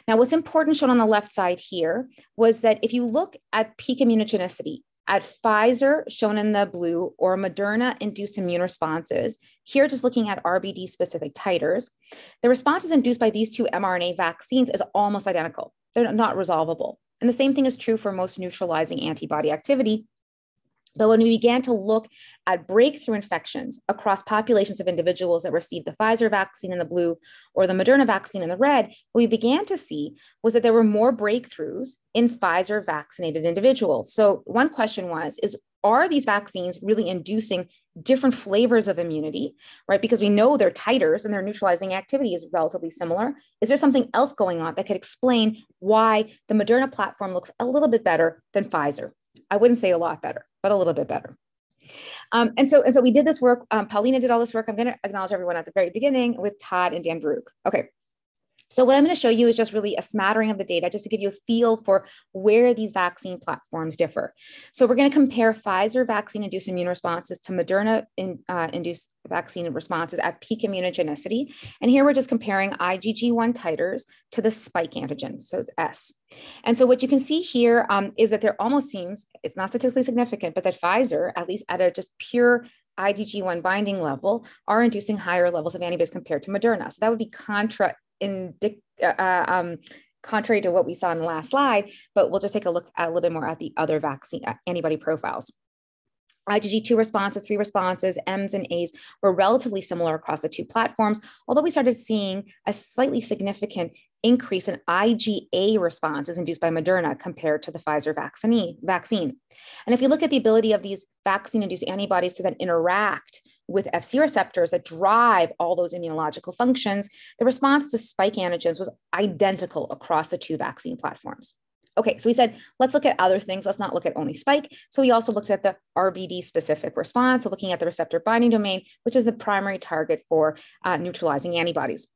Now, what's important shown on the left side here was that if you look at peak immunogenicity, at Pfizer, shown in the blue, or Moderna induced immune responses, here just looking at RBD specific titers, the responses induced by these two mRNA vaccines is almost identical. They're not resolvable. And the same thing is true for most neutralizing antibody activity, but when we began to look at breakthrough infections across populations of individuals that received the Pfizer vaccine in the blue or the Moderna vaccine in the red, what we began to see was that there were more breakthroughs in Pfizer vaccinated individuals. So one question was, is are these vaccines really inducing different flavors of immunity, right? Because we know their titers and their neutralizing activity is relatively similar. Is there something else going on that could explain why the Moderna platform looks a little bit better than Pfizer? I wouldn't say a lot better, but a little bit better. Um, and so and so we did this work. Um, Paulina did all this work. I'm going to acknowledge everyone at the very beginning with Todd and Dan Baruch. Okay. So what I'm going to show you is just really a smattering of the data just to give you a feel for where these vaccine platforms differ. So we're going to compare Pfizer vaccine-induced immune responses to Moderna-induced in, uh, vaccine responses at peak immunogenicity. And here we're just comparing IgG1 titers to the spike antigen, so it's S. And so what you can see here um, is that there almost seems, it's not statistically significant, but that Pfizer, at least at a just pure IgG1 binding level, are inducing higher levels of antibodies compared to Moderna. So that would be contra indic- uh, uh, um, contrary to what we saw in the last slide, but we'll just take a look at a little bit more at the other vaccine uh, antibody profiles. IgG2 responses, three responses, M's and A's were relatively similar across the two platforms, although we started seeing a slightly significant increase in IgA responses induced by Moderna compared to the Pfizer vaccine. And if you look at the ability of these vaccine induced antibodies to then interact with FC receptors that drive all those immunological functions, the response to spike antigens was identical across the two vaccine platforms. Okay, so we said, let's look at other things. Let's not look at only spike. So we also looked at the RBD specific response, so looking at the receptor binding domain, which is the primary target for uh, neutralizing antibodies.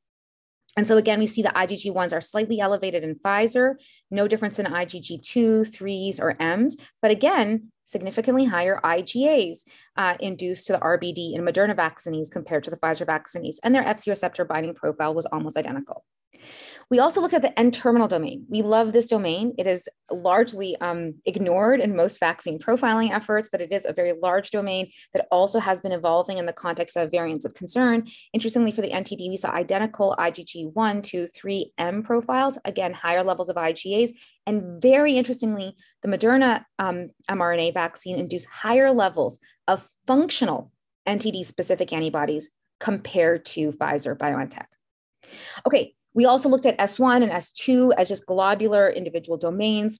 And so again, we see the IgG1s are slightly elevated in Pfizer, no difference in IgG2, 3s, or Ms. But again, significantly higher IgAs uh, induced to the RBD in Moderna vaccines compared to the Pfizer vaccines, and their FC receptor binding profile was almost identical. We also looked at the N-terminal domain. We love this domain. It is largely um, ignored in most vaccine profiling efforts, but it is a very large domain that also has been evolving in the context of variants of concern. Interestingly, for the NTD, we saw identical IgG 1, 2, 3 M profiles, again, higher levels of IgAs. And very interestingly, the Moderna um, mRNA vaccine induced higher levels of functional NTD specific antibodies compared to Pfizer BioNTech. Okay, we also looked at S1 and S2 as just globular individual domains.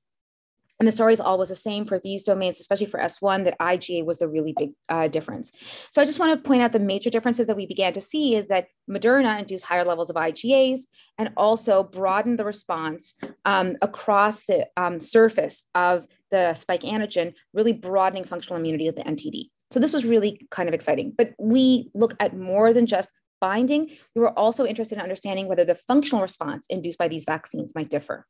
And the story is always the same for these domains, especially for S1, that IgA was the really big uh, difference. So I just want to point out the major differences that we began to see is that Moderna induced higher levels of IgAs and also broadened the response um, across the um, surface of the spike antigen, really broadening functional immunity of the NTD. So this was really kind of exciting. But we look at more than just binding, we were also interested in understanding whether the functional response induced by these vaccines might differ.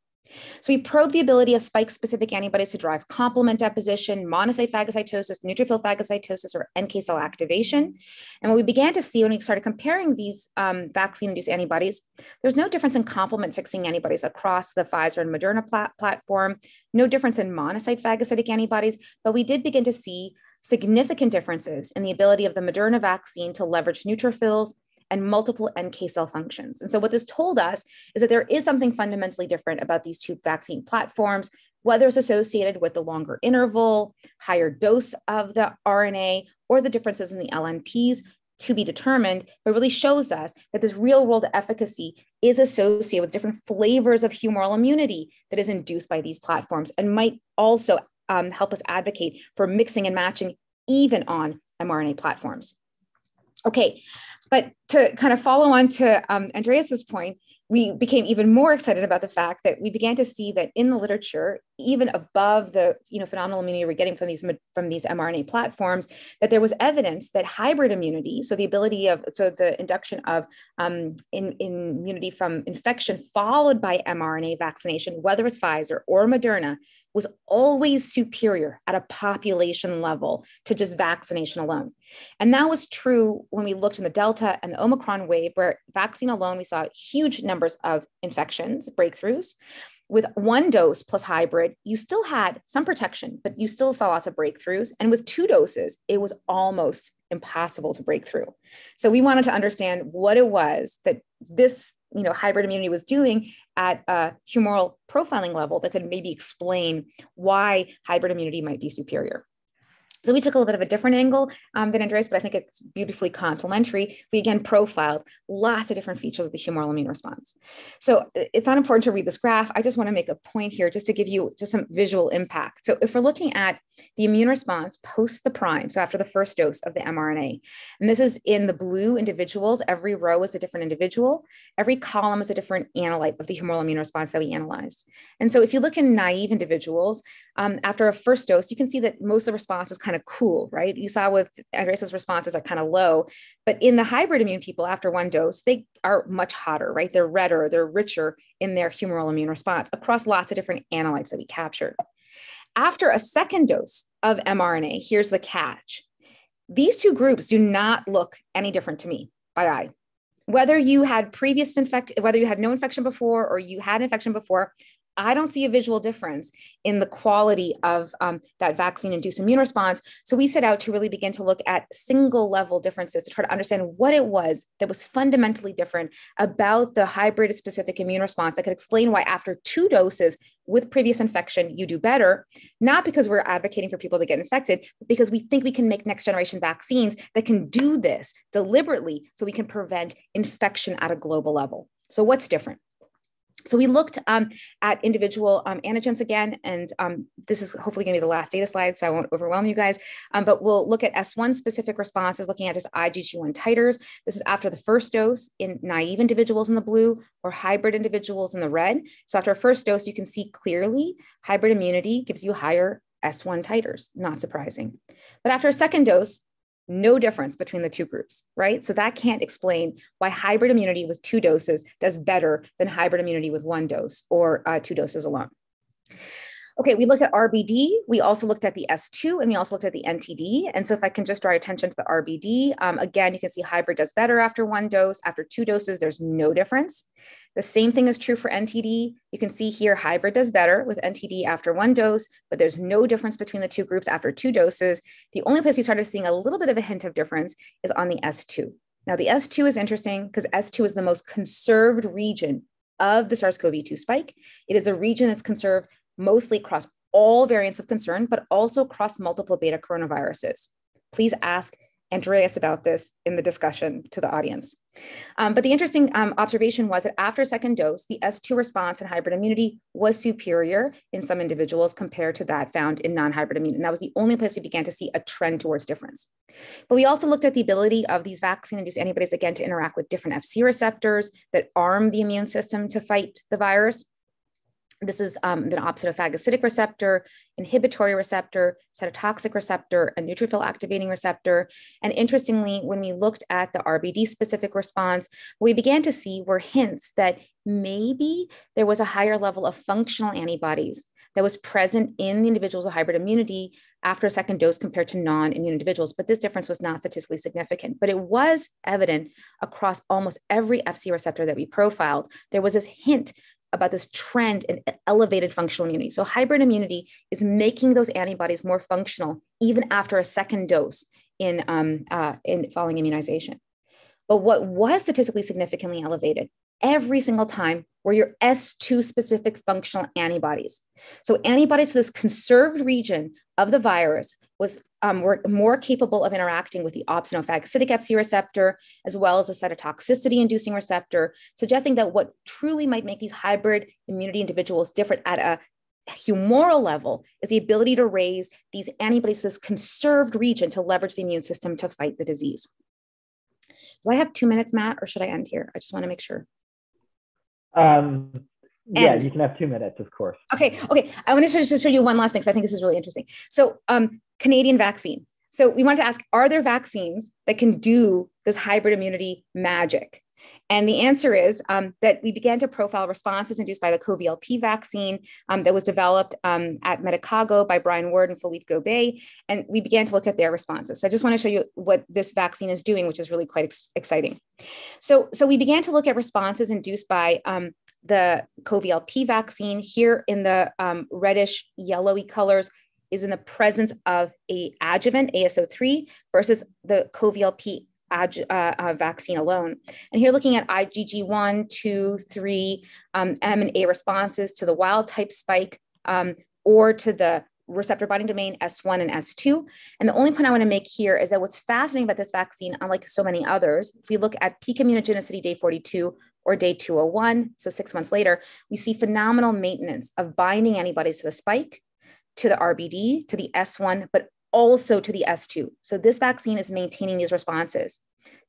So we probed the ability of spike-specific antibodies to drive complement deposition, monocyte phagocytosis, neutrophil phagocytosis, or NK cell activation. And what we began to see when we started comparing these um, vaccine-induced antibodies, there's no difference in complement fixing antibodies across the Pfizer and Moderna plat platform, no difference in monocyte phagocytic antibodies, but we did begin to see significant differences in the ability of the Moderna vaccine to leverage neutrophils and multiple NK cell functions. And so, what this told us is that there is something fundamentally different about these two vaccine platforms, whether it's associated with the longer interval, higher dose of the RNA, or the differences in the LNPs to be determined, but really shows us that this real world efficacy is associated with different flavors of humoral immunity that is induced by these platforms and might also um, help us advocate for mixing and matching even on mRNA platforms. Okay, but to kind of follow on to um, Andreas's point, we became even more excited about the fact that we began to see that in the literature, even above the you know phenomenal immunity we're getting from these from these mRNA platforms, that there was evidence that hybrid immunity, so the ability of so the induction of um, in, in immunity from infection followed by mRNA vaccination, whether it's Pfizer or Moderna, was always superior at a population level to just vaccination alone. And that was true when we looked in the Delta and the Omicron wave, where vaccine alone, we saw huge numbers of infections, breakthroughs. With one dose plus hybrid, you still had some protection, but you still saw lots of breakthroughs. And with two doses, it was almost impossible to break through. So we wanted to understand what it was that this you know hybrid immunity was doing at a humoral profiling level that could maybe explain why hybrid immunity might be superior so we took a little bit of a different angle um, than Andreas, but I think it's beautifully complementary. We again profiled lots of different features of the humoral immune response. So it's not important to read this graph. I just want to make a point here just to give you just some visual impact. So if we're looking at the immune response post the prime, so after the first dose of the mRNA, and this is in the blue individuals, every row is a different individual. Every column is a different analyte of the humoral immune response that we analyzed. And so if you look in naive individuals, um, after a first dose, you can see that most of the response is kind of cool, right? You saw with Andreas's responses are kind of low, but in the hybrid immune people after one dose, they are much hotter, right? They're redder, they're richer in their humoral immune response across lots of different analytes that we captured. After a second dose of mRNA, here's the catch. These two groups do not look any different to me by eye whether you had previous infection, whether you had no infection before or you had infection before, I don't see a visual difference in the quality of um, that vaccine induced immune response. So we set out to really begin to look at single level differences to try to understand what it was that was fundamentally different about the hybrid specific immune response that could explain why after two doses with previous infection, you do better, not because we're advocating for people to get infected, but because we think we can make next generation vaccines that can do this deliberately so we can prevent infection at a global level. So, what's different? So we looked um, at individual um, antigens again, and um, this is hopefully going to be the last data slide, so I won't overwhelm you guys. Um, but we'll look at S1 specific responses, looking at just IgG1 titers. This is after the first dose in naive individuals in the blue or hybrid individuals in the red. So after a first dose, you can see clearly hybrid immunity gives you higher S1 titers, not surprising. But after a second dose, no difference between the two groups, right? So that can't explain why hybrid immunity with two doses does better than hybrid immunity with one dose or uh, two doses alone. Okay, we looked at RBD. We also looked at the S2 and we also looked at the NTD. And so if I can just draw attention to the RBD, um, again, you can see hybrid does better after one dose. After two doses, there's no difference. The same thing is true for NTD. You can see here hybrid does better with NTD after one dose, but there's no difference between the two groups after two doses. The only place we started seeing a little bit of a hint of difference is on the S2. Now, the S2 is interesting because S2 is the most conserved region of the SARS CoV 2 spike. It is a region that's conserved mostly across all variants of concern, but also across multiple beta coronaviruses. Please ask Andreas about this in the discussion to the audience. Um, but the interesting um, observation was that after second dose, the S2 response in hybrid immunity was superior in some individuals compared to that found in non-hybrid immunity. And that was the only place we began to see a trend towards difference. But we also looked at the ability of these vaccine-induced antibodies, again, to interact with different FC receptors that arm the immune system to fight the virus. This is um, of phagocytic receptor, inhibitory receptor, cytotoxic receptor, a neutrophil activating receptor. And interestingly, when we looked at the RBD specific response, we began to see were hints that maybe there was a higher level of functional antibodies that was present in the individuals with hybrid immunity after a second dose compared to non-immune individuals, but this difference was not statistically significant. But it was evident across almost every FC receptor that we profiled. There was this hint about this trend in elevated functional immunity. So hybrid immunity is making those antibodies more functional even after a second dose in, um, uh, in following immunization. But what was statistically significantly elevated every single time were your S2 specific functional antibodies. So antibodies to this conserved region of the virus was um, were more capable of interacting with the opsonophagocytic Fc receptor, as well as the cytotoxicity inducing receptor, suggesting that what truly might make these hybrid immunity individuals different at a humoral level is the ability to raise these antibodies to this conserved region to leverage the immune system to fight the disease. Do I have two minutes, Matt, or should I end here? I just want to make sure. Um, yeah, you can have two minutes, of course. Okay, okay. I want to just show you one last thing because I think this is really interesting. So, um, Canadian vaccine. So, we want to ask Are there vaccines that can do this hybrid immunity magic? And the answer is um, that we began to profile responses induced by the CoVLP vaccine um, that was developed um, at Medicago by Brian Ward and Philippe Gobet. And we began to look at their responses. So I just want to show you what this vaccine is doing, which is really quite ex- exciting. So, so we began to look at responses induced by um, the CoVLP vaccine. Here in the um, reddish yellowy colors is in the presence of a adjuvant ASO3 versus the CoVLP uh, uh, vaccine alone. And here looking at IgG1, 2, 3, um, M and A responses to the wild type spike um, or to the receptor binding domain S1 and S2. And the only point I want to make here is that what's fascinating about this vaccine, unlike so many others, if we look at peak immunogenicity day 42 or day 201, so six months later, we see phenomenal maintenance of binding antibodies to the spike, to the RBD, to the S1, but also to the S2. So this vaccine is maintaining these responses.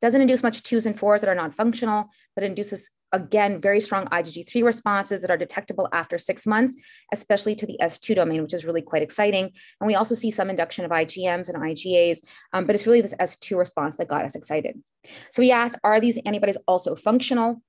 Doesn't induce much twos and fours that are non-functional, but induces again, very strong IgG3 responses that are detectable after six months, especially to the S2 domain, which is really quite exciting. And we also see some induction of IgMs and IgAs, um, but it's really this S2 response that got us excited. So we asked, are these antibodies also functional?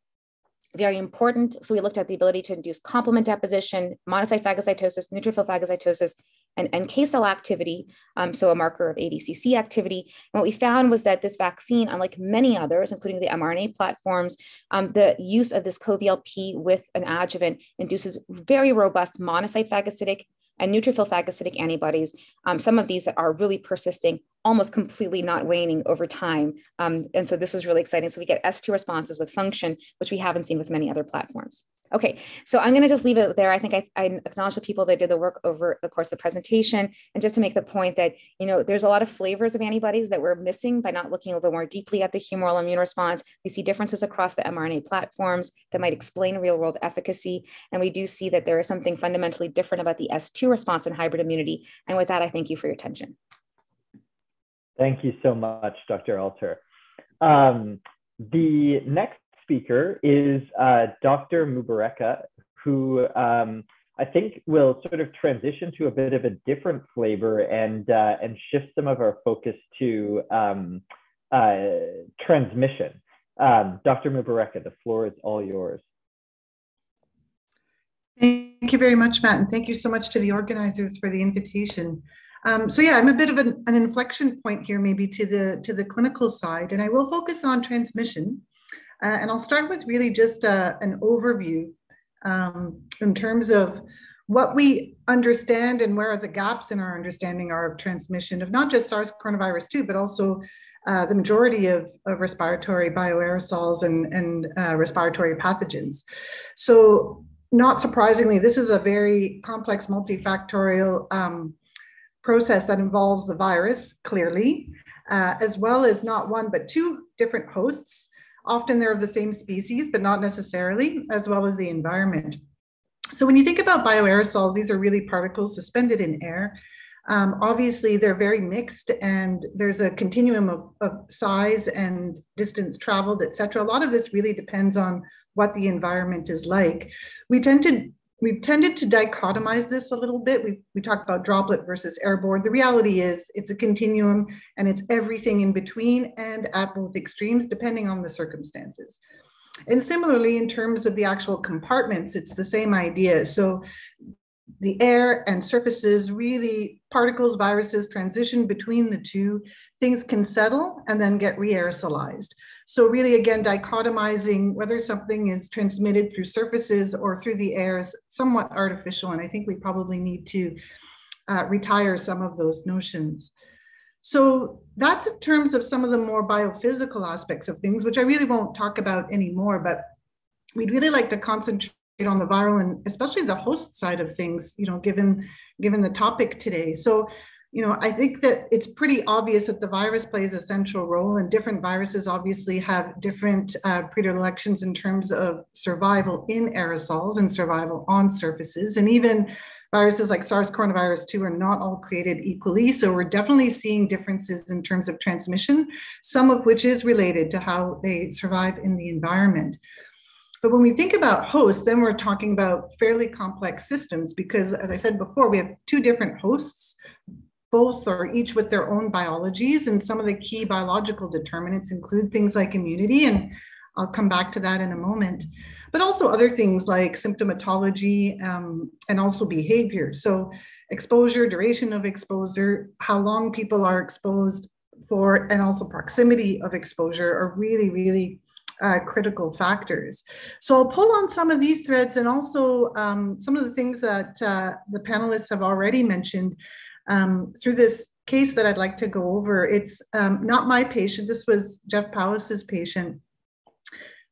very important. So we looked at the ability to induce complement deposition, monocyte phagocytosis, neutrophil phagocytosis, and NK cell activity, um, so a marker of ADCC activity. And what we found was that this vaccine, unlike many others, including the mRNA platforms, um, the use of this co-VLP with an adjuvant induces very robust monocyte phagocytic and neutrophil phagocytic antibodies, um, some of these that are really persisting, almost completely not waning over time. Um, and so this is really exciting. So we get S2 responses with function, which we haven't seen with many other platforms. Okay, so I'm going to just leave it there. I think I, I, acknowledge the people that did the work over the course of the presentation, and just to make the point that you know there's a lot of flavors of antibodies that we're missing by not looking a little more deeply at the humoral immune response. We see differences across the mRNA platforms that might explain real-world efficacy, and we do see that there is something fundamentally different about the S2 response in hybrid immunity. And with that, I thank you for your attention. Thank you so much, Dr. Alter. Um, the next speaker is uh, Dr. Mubareka, who um, I think will sort of transition to a bit of a different flavor and, uh, and shift some of our focus to um, uh, transmission. Um, Dr. Mubareka, the floor is all yours. Thank you very much, Matt, and thank you so much to the organizers for the invitation. Um, so yeah, I'm a bit of an, an, inflection point here, maybe to the to the clinical side, and I will focus on transmission. Uh, and I'll start with really just uh, an overview um, in terms of what we understand and where are the gaps in our understanding are of transmission of not just SARS coronavirus 2, but also uh, the majority of, of, respiratory bioaerosols and, and uh, respiratory pathogens. So, not surprisingly, this is a very complex multifactorial um, process that involves the virus, clearly, uh, as well as not one but two different hosts Often they're of the same species, but not necessarily, as well as the environment. So when you think about bioaerosols, these are really particles suspended in air. Um, obviously, they're very mixed, and there's a continuum of, of size and distance traveled, et cetera. A lot of this really depends on what the environment is like. We tend to we've tended to dichotomize this a little bit. We, we talk about droplet versus airborne. The reality is it's a continuum and it's everything in between and at both extremes, depending on the circumstances. And similarly, in terms of the actual compartments, it's the same idea. So the air and surfaces really particles viruses transition between the two things can settle and then get re-aerosolized so really again dichotomizing whether something is transmitted through surfaces or through the air is somewhat artificial and i think we probably need to uh, retire some of those notions so that's in terms of some of the more biophysical aspects of things which i really won't talk about anymore but we'd really like to concentrate on the viral and especially the host side of things, you know, given given the topic today. So, you know, I think that it's pretty obvious that the virus plays a central role, and different viruses obviously have different uh, predilections in terms of survival in aerosols and survival on surfaces, and even viruses like SARS coronavirus 2 are not all created equally. So we're definitely seeing differences in terms of transmission, some of which is related to how they survive in the environment. But when we think about hosts, then we're talking about fairly complex systems because, as I said before, we have two different hosts. Both are each with their own biologies, and some of the key biological determinants include things like immunity, and I'll come back to that in a moment, but also other things like symptomatology um, and also behavior. So, exposure, duration of exposure, how long people are exposed for, and also proximity of exposure are really, really uh, critical factors. So I'll pull on some of these threads and also um, some of the things that uh, the panelists have already mentioned um, through this case that I'd like to go over. It's um, not my patient. This was Jeff Powis's patient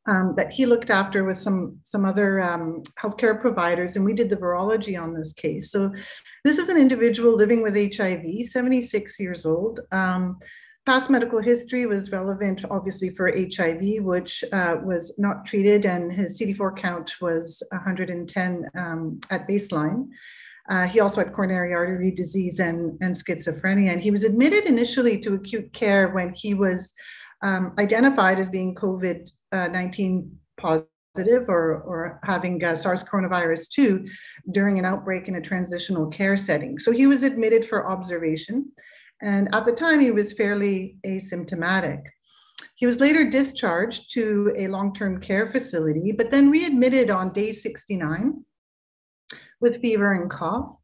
um, that he looked after with some, some other um, healthcare providers, and we did the virology on this case. So this is an individual living with HIV, 76 years old. Um, Past medical history was relevant, obviously, for HIV, which uh, was not treated, and his CD4 count was 110 um, at baseline. Uh, he also had coronary artery disease and, and schizophrenia, and he was admitted initially to acute care when he was um, identified as being COVID 19 positive positive or, or having uh, SARS coronavirus 2 during an outbreak in a transitional care setting. So he was admitted for observation. And at the time, he was fairly asymptomatic. He was later discharged to a long term care facility, but then readmitted on day 69 with fever and cough.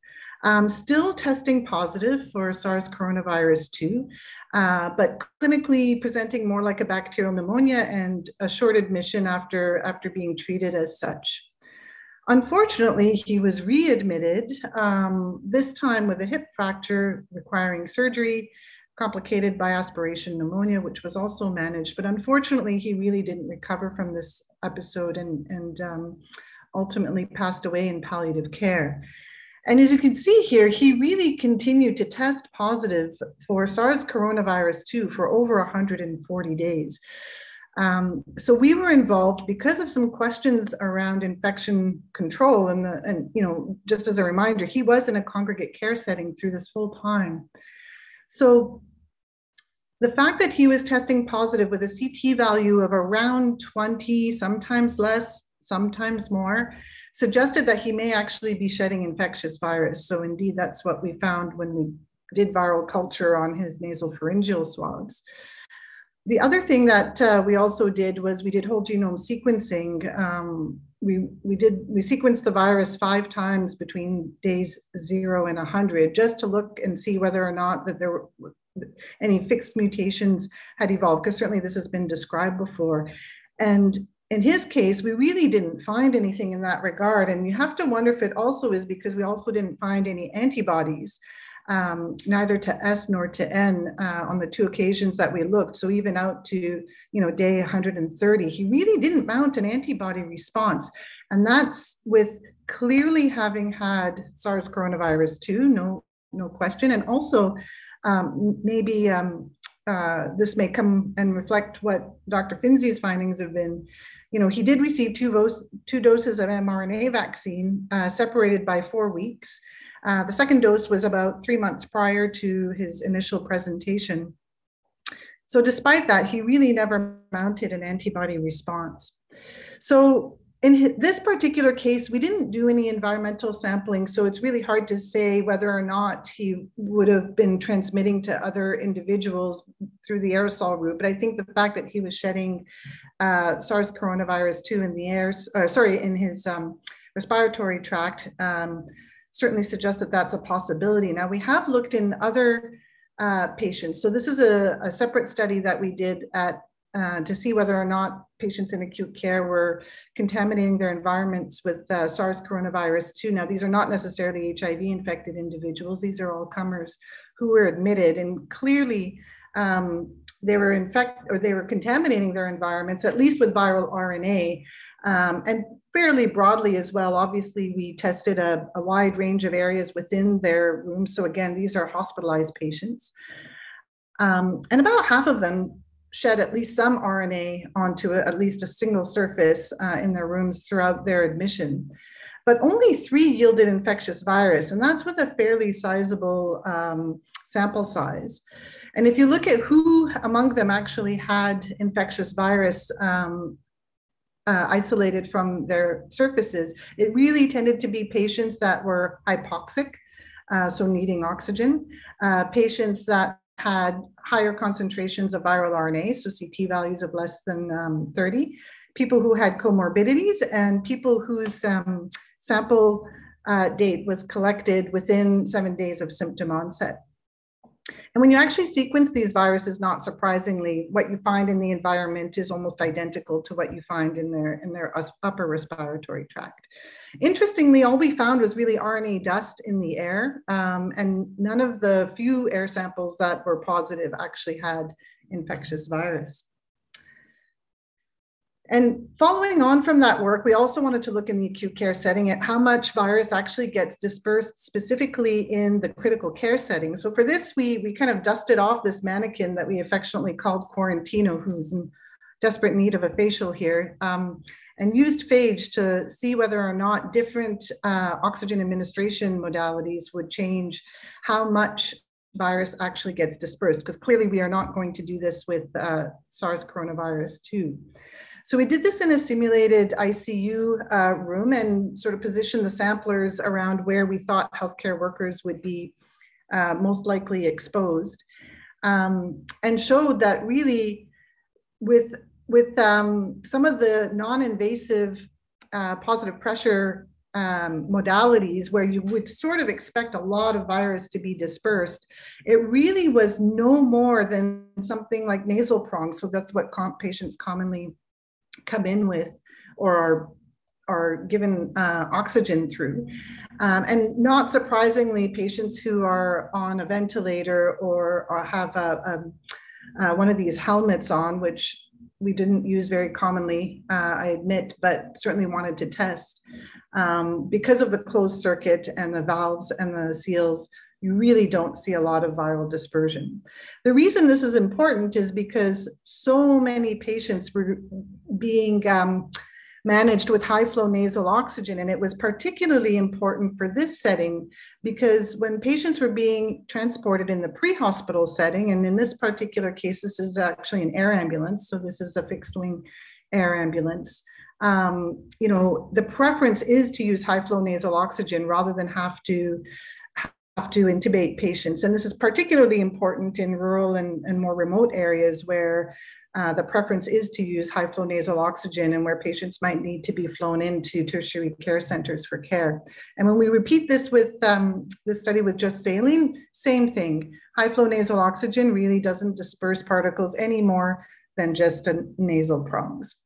Um, still testing positive for SARS coronavirus 2, uh, but clinically presenting more like a bacterial pneumonia and a short admission after, after being treated as such. Unfortunately, he was readmitted, um, this time with a hip fracture requiring surgery, complicated by aspiration pneumonia, which was also managed. But unfortunately, he really didn't recover from this episode and, and um, ultimately passed away in palliative care. And as you can see here, he really continued to test positive for SARS coronavirus 2 for over 140 days. Um, so we were involved because of some questions around infection control and the and you know just as a reminder he was in a congregate care setting through this whole time so the fact that he was testing positive with a ct value of around 20 sometimes less sometimes more suggested that he may actually be shedding infectious virus. So indeed that's what we found when we did viral culture on his nasal pharyngeal swabs. The other thing that uh, we also did was we did whole genome sequencing. Um, we, we did we sequenced the virus five times between days zero and 100 just to look and see whether or not that there were any fixed mutations had evolved because certainly this has been described before. And in his case we really didn't find anything in that regard and you have to wonder if it also is because we also didn't find any antibodies um, neither to S nor to N uh, on the two occasions that we looked. So even out to you know day 130, he really didn't mount an antibody response, and that's with clearly having had SARS coronavirus 2, no no question, and also um, maybe um, uh, this may come and reflect what Dr. Finzi's findings have been. You know, he did receive two, two doses of mRNA vaccine uh, separated by four weeks. Uh, the second dose was about three months prior to his initial presentation. So despite that, he really never mounted an antibody response. So in this particular case, we didn't do any environmental sampling, so it's really hard to say whether or not he would have been transmitting to other individuals through the aerosol route. But I think the fact that he was shedding uh, SARS coronavirus 2 in the air, uh, sorry, in his um, respiratory tract um, certainly suggests that that's a possibility. Now, we have looked in other uh, patients. So this is a, a, separate study that we did at uh, to see whether or not patients in acute care were contaminating their environments with uh, SARS coronavirus 2. Now, these are not necessarily HIV infected individuals. These are all comers who were admitted and clearly um, they were infect or they were contaminating their environments, at least with viral RNA. Um, and fairly broadly as well. Obviously, we tested a, a, wide range of areas within their rooms. So again, these are hospitalized patients. Um, and about half of them shed at least some RNA onto at least a single surface uh, in their rooms throughout their admission. But only three yielded infectious virus, and that's with a fairly sizable um, sample size. And if you look at who among them actually had infectious virus, um, uh, isolated from their surfaces, it really tended to be patients that were hypoxic, uh, so needing oxygen, uh, patients that had higher concentrations of viral RNA, so CT values of less than um, 30, people who had comorbidities, and people whose um, sample uh, date was collected within seven days of symptom onset. And when you actually sequence these viruses, not surprisingly, what you find in the environment is almost identical to what you find in their, in their upper respiratory tract. Interestingly, all we found was really RNA dust in the air, um, and none of the few air samples that were positive actually had infectious virus. And following on from that work, we also wanted to look in the acute care setting at how much virus actually gets dispersed specifically in the critical care setting. So for this, we, we kind of dusted off this mannequin that we affectionately called Quarantino, who's in desperate need of a facial here, um, and used phage to see whether or not different uh, oxygen administration modalities would change how much virus actually gets dispersed, because clearly we are not going to do this with uh, SARS coronavirus 2. So we did this in a simulated ICU uh, room and sort of positioned the samplers around where we thought healthcare workers would be uh, most likely exposed, um, and showed that really with with um, some of the non-invasive uh, positive pressure um, modalities where you would sort of expect a lot of virus to be dispersed, it really was no more than something like nasal prongs. So that's what patients commonly come in with or are, are given uh, oxygen through. Um, and not surprisingly, patients who are on a ventilator or, or have a, a, uh, one of these helmets on, which we didn't use very commonly, uh, I admit, but certainly wanted to test. Um, because of the closed circuit and the valves and the seals, you really don't see a lot of viral dispersion. The reason this is important is because so many patients were being um, managed with high flow nasal oxygen. And it was particularly important for this setting because when patients were being transported in the pre hospital setting, and in this particular case, this is actually an air ambulance, so this is a fixed wing air ambulance. Um, you know, the preference is to use high flow nasal oxygen rather than have to have to intubate patients. And this is particularly important in rural and, and more remote areas where uh, the preference is to use high flow nasal oxygen and where patients might need to be flown into tertiary care centers for care. And when we repeat this with um, the study with just saline, same thing. High flow nasal oxygen really doesn't disperse particles any more than just a nasal prongs.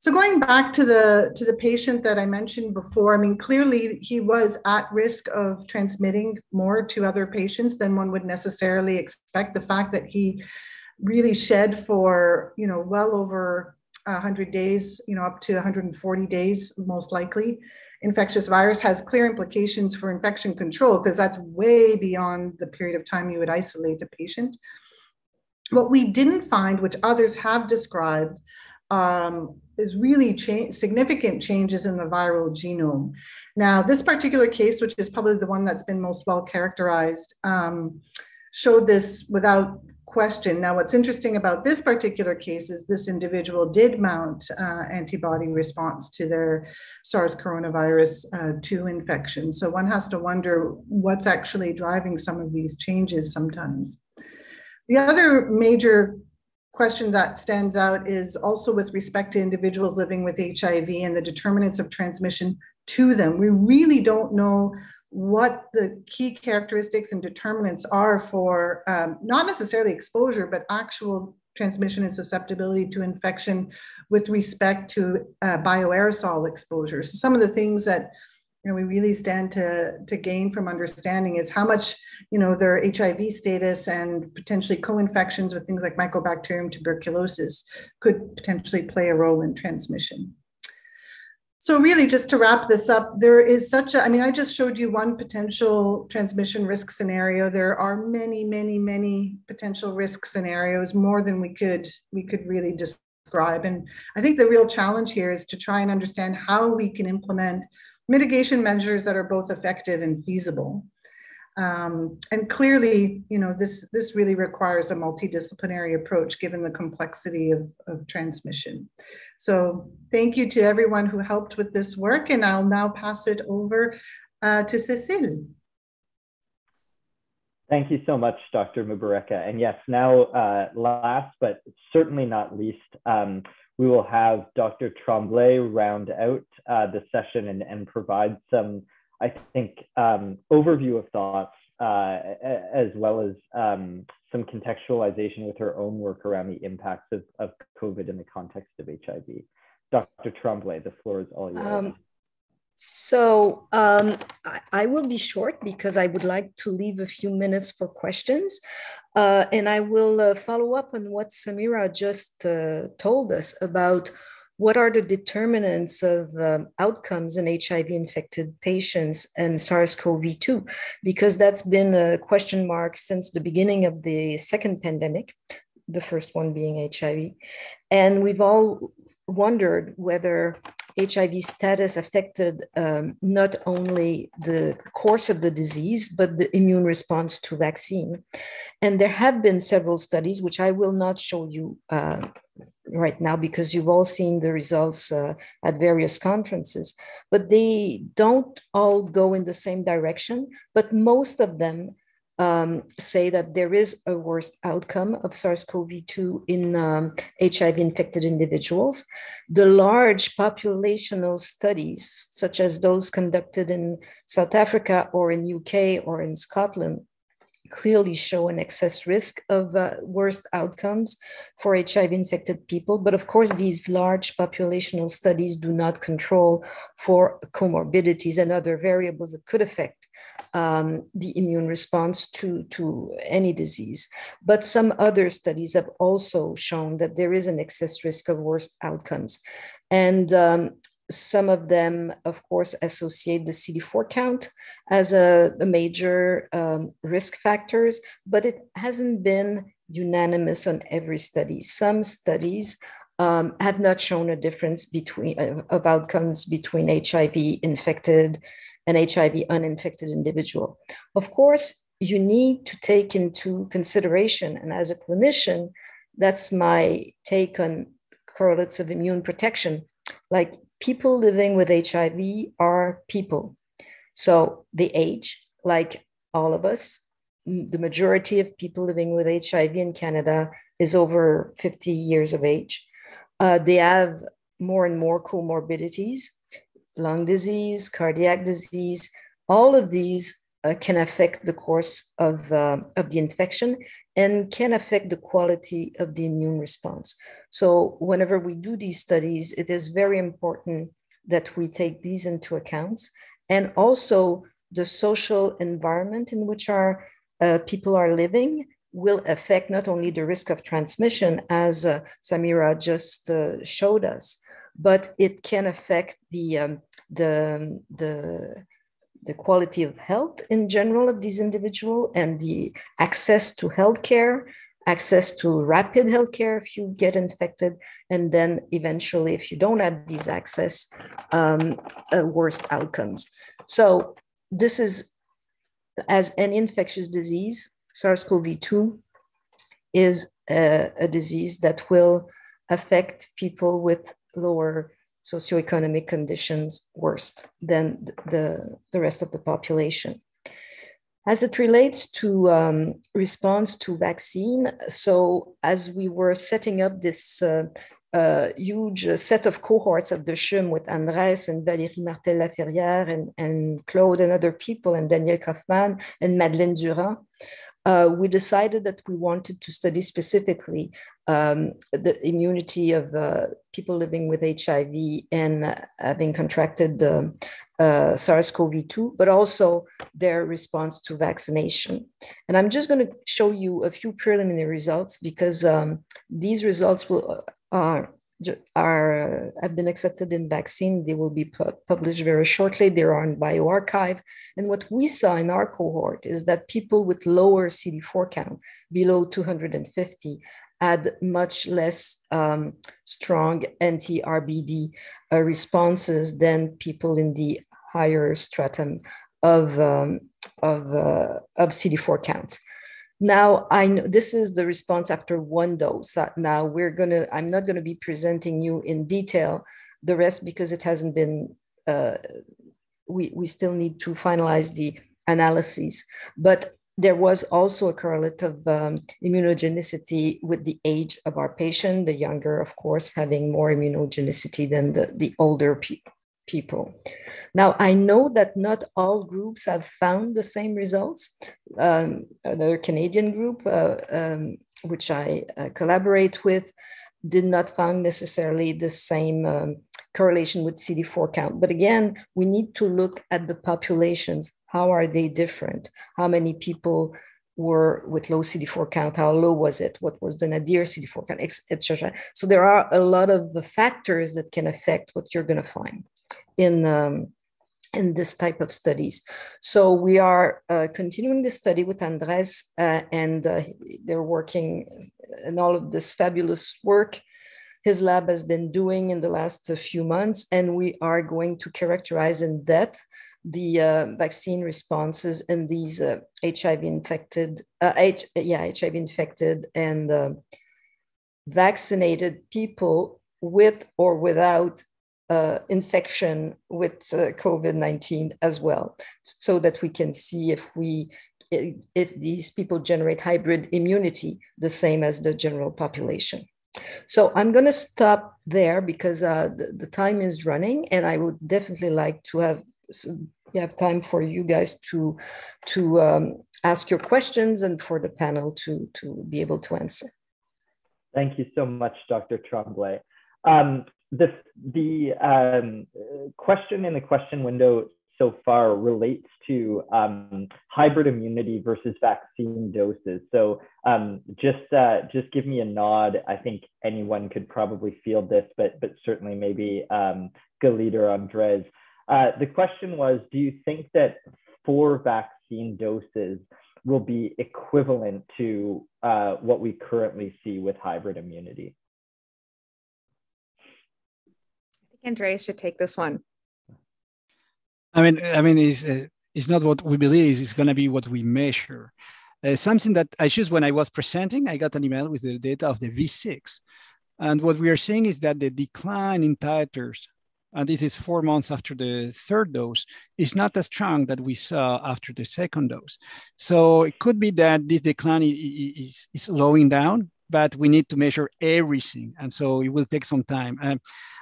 So going back to the to the patient that I mentioned before, I mean clearly he was at risk of transmitting more to other patients than one would necessarily expect. The fact that he really shed for you know well over 100 days you know up to 140 days most likely. Infectious virus has clear implications for infection control because that's way beyond the period of time you would isolate a patient. What we didn't find which others have described um, is really cha- significant changes in the viral genome. Now this particular case which is probably the one that's been most well characterized um, showed this without question. Now, what's interesting about this particular case is this individual did mount uh, antibody response to their SARS coronavirus uh, 2 infection. So one has to wonder what's actually driving some of these changes sometimes. The other major question that stands out is also with respect to individuals living with HIV and the determinants of transmission to them. We really don't know what the key characteristics and determinants are for um, not necessarily exposure, but actual transmission and susceptibility to infection with respect to uh, bioaerosol exposure. So some of the things that you know we really stand to to gain from understanding is how much you know their HIV status and potentially co-infections with things like Mycobacterium tuberculosis could potentially play a role in transmission. So really, just to wrap this up, there is such a, I mean, I just showed you one potential transmission risk scenario. There are many, many, many potential risk scenarios, more than we could, we could really describe. And I think the real challenge here is to try and understand how we can implement mitigation measures that are both effective and feasible. Um, and clearly, you know, this, this really requires a multidisciplinary approach given the complexity of, of transmission. So thank you to everyone who helped with this work and I'll now pass it over uh, to Cecile. Thank you so much, Dr. Mubareka. And yes, now uh, last but certainly not least, um, we will have Dr. Tremblay round out uh, the session and, and provide some I think, um, overview of thoughts, uh, as well as um, some contextualization with her own work around the impacts of, of COVID in the context of HIV. Dr. Tremblay, the floor is all yours. Um, so um, I, I, will be short because I would like to leave a few minutes for questions. Uh, and I will uh, follow up on what Samira just uh, told us about what are the determinants of um, outcomes in HIV infected patients and SARS CoV 2? Because that's been a question mark since the beginning of the second pandemic, the first one being HIV. And we've all wondered whether HIV status affected um, not only the course of the disease, but the immune response to vaccine. And there have been several studies, which I will not show you uh, right now because you've all seen the results uh, at various conferences, but they don't all go in the same direction, but most of them um, say that there is a worse outcome of SARS-CoV-2 in um, HIV-infected individuals. The large populational studies, such as those conducted in South Africa or in UK or in Scotland, clearly show an excess risk of uh, worst outcomes for HIV infected people. But of course, these large populational studies do not control for comorbidities and other variables that could affect um, the immune response to, to any disease. But some other studies have also shown that there is an excess risk of worst outcomes. And um, some of them, of course, associate the CD4 count as a, a major um, risk factors, but it hasn't been unanimous on every study. Some studies um, have not shown a difference between uh, of outcomes between HIV infected an HIV uninfected individual. Of course, you need to take into consideration, and as a clinician, that's my take on correlates of immune protection. Like people living with HIV are people. So they age, like all of us. The majority of people living with HIV in Canada is over 50 years of age. Uh, they have more and more comorbidities lung disease, cardiac disease, all of these uh, can affect the course of, uh, of the infection and can affect the quality of the immune response. So, whenever we do these studies, it is very important that we take these into account and also the social environment in which our uh, people are living will affect not only the risk of transmission, as uh, Samira just uh, showed us, but it can affect the, um, the, the, the quality of health in general of these individuals and the access to healthcare, access to rapid healthcare if you get infected, and then eventually, if you don't have these access, um, uh, worst outcomes. So this is as an infectious disease, SARS-CoV-2 is a, a disease that will affect people with lower socioeconomic conditions worse than the, the rest of the population. As it relates to um, response to vaccine, so as we were setting up this uh, uh, huge set of cohorts at the CHUM with Andres and Valérie Martel-Laferrière and, and Claude and other people and Daniel Kaufmann and Madeleine Durand, uh, we decided that we wanted to study specifically um, the immunity of uh, people living with HIV and having contracted the uh, SARS-CoV-2, but also their response to vaccination. And I'm just going to show you a few preliminary results because um, these results will uh, are are have been accepted in vaccine. They will be pu- published very shortly. They're on bioRxiv. And what we saw in our cohort is that people with lower CD4 count, below 250, had much less um, strong anti-RBD uh, responses than people in the higher stratum of um, of, uh, of CD4 counts. Now I know this is the response after one dose. Uh, now we're gonna. I'm not gonna be presenting you in detail the rest because it hasn't been. Uh, we we still need to finalize the analyses, but there was also a correlate of um, immunogenicity with the age of our patient, the younger, of course, having more immunogenicity than the, the older people people. Now, I know that not all groups have found the same results. Um, another Canadian group, uh, um, which I uh, collaborate with, did not find necessarily the same um, correlation with CD4 count. But again, we need to look at the populations. How are they different? How many people were with low CD4 count? How low was it? What was the nadir CD4 count, etc. So there are a lot of the factors that can affect what you're going to find in um, in this type of studies. So we are uh, continuing the study with Andres, uh, and uh, they're working in all of this fabulous work his lab has been doing in the last few months. And we are going to characterize in depth the uh, vaccine responses in these uh, HIV infected, uh, H- yeah, HIV infected and uh, vaccinated people with or without uh, infection with uh, COVID-19 as well, so that we can see if we if these people generate hybrid immunity the same as the general population. So I'm going to stop there because uh, the, the, time is running, and I would definitely like to have have time for you guys to to um, ask your questions and for the panel to to be able to answer. Thank you so much, Dr. Tremblay. Um, the the um, question in the question window so far relates to um, hybrid immunity versus vaccine doses. So um, just uh, just give me a nod. I think anyone could probably field this, but but certainly maybe um, or Andres. Uh, the question was, do you think that four vaccine doses will be equivalent to uh, what we currently see with hybrid immunity? I think Andreas should take this one. I mean, I mean, it's, uh, it's not what we believe, it's going to be what we measure. Uh, something that I choose when I was presenting, I got an email with the data of the V6. And what we are seeing is that the decline in titers, and this is four months after the third dose, is not as strong that we saw after the second dose. So it could be that this decline is, is slowing down, but we need to measure everything. And so it will take some time. Um,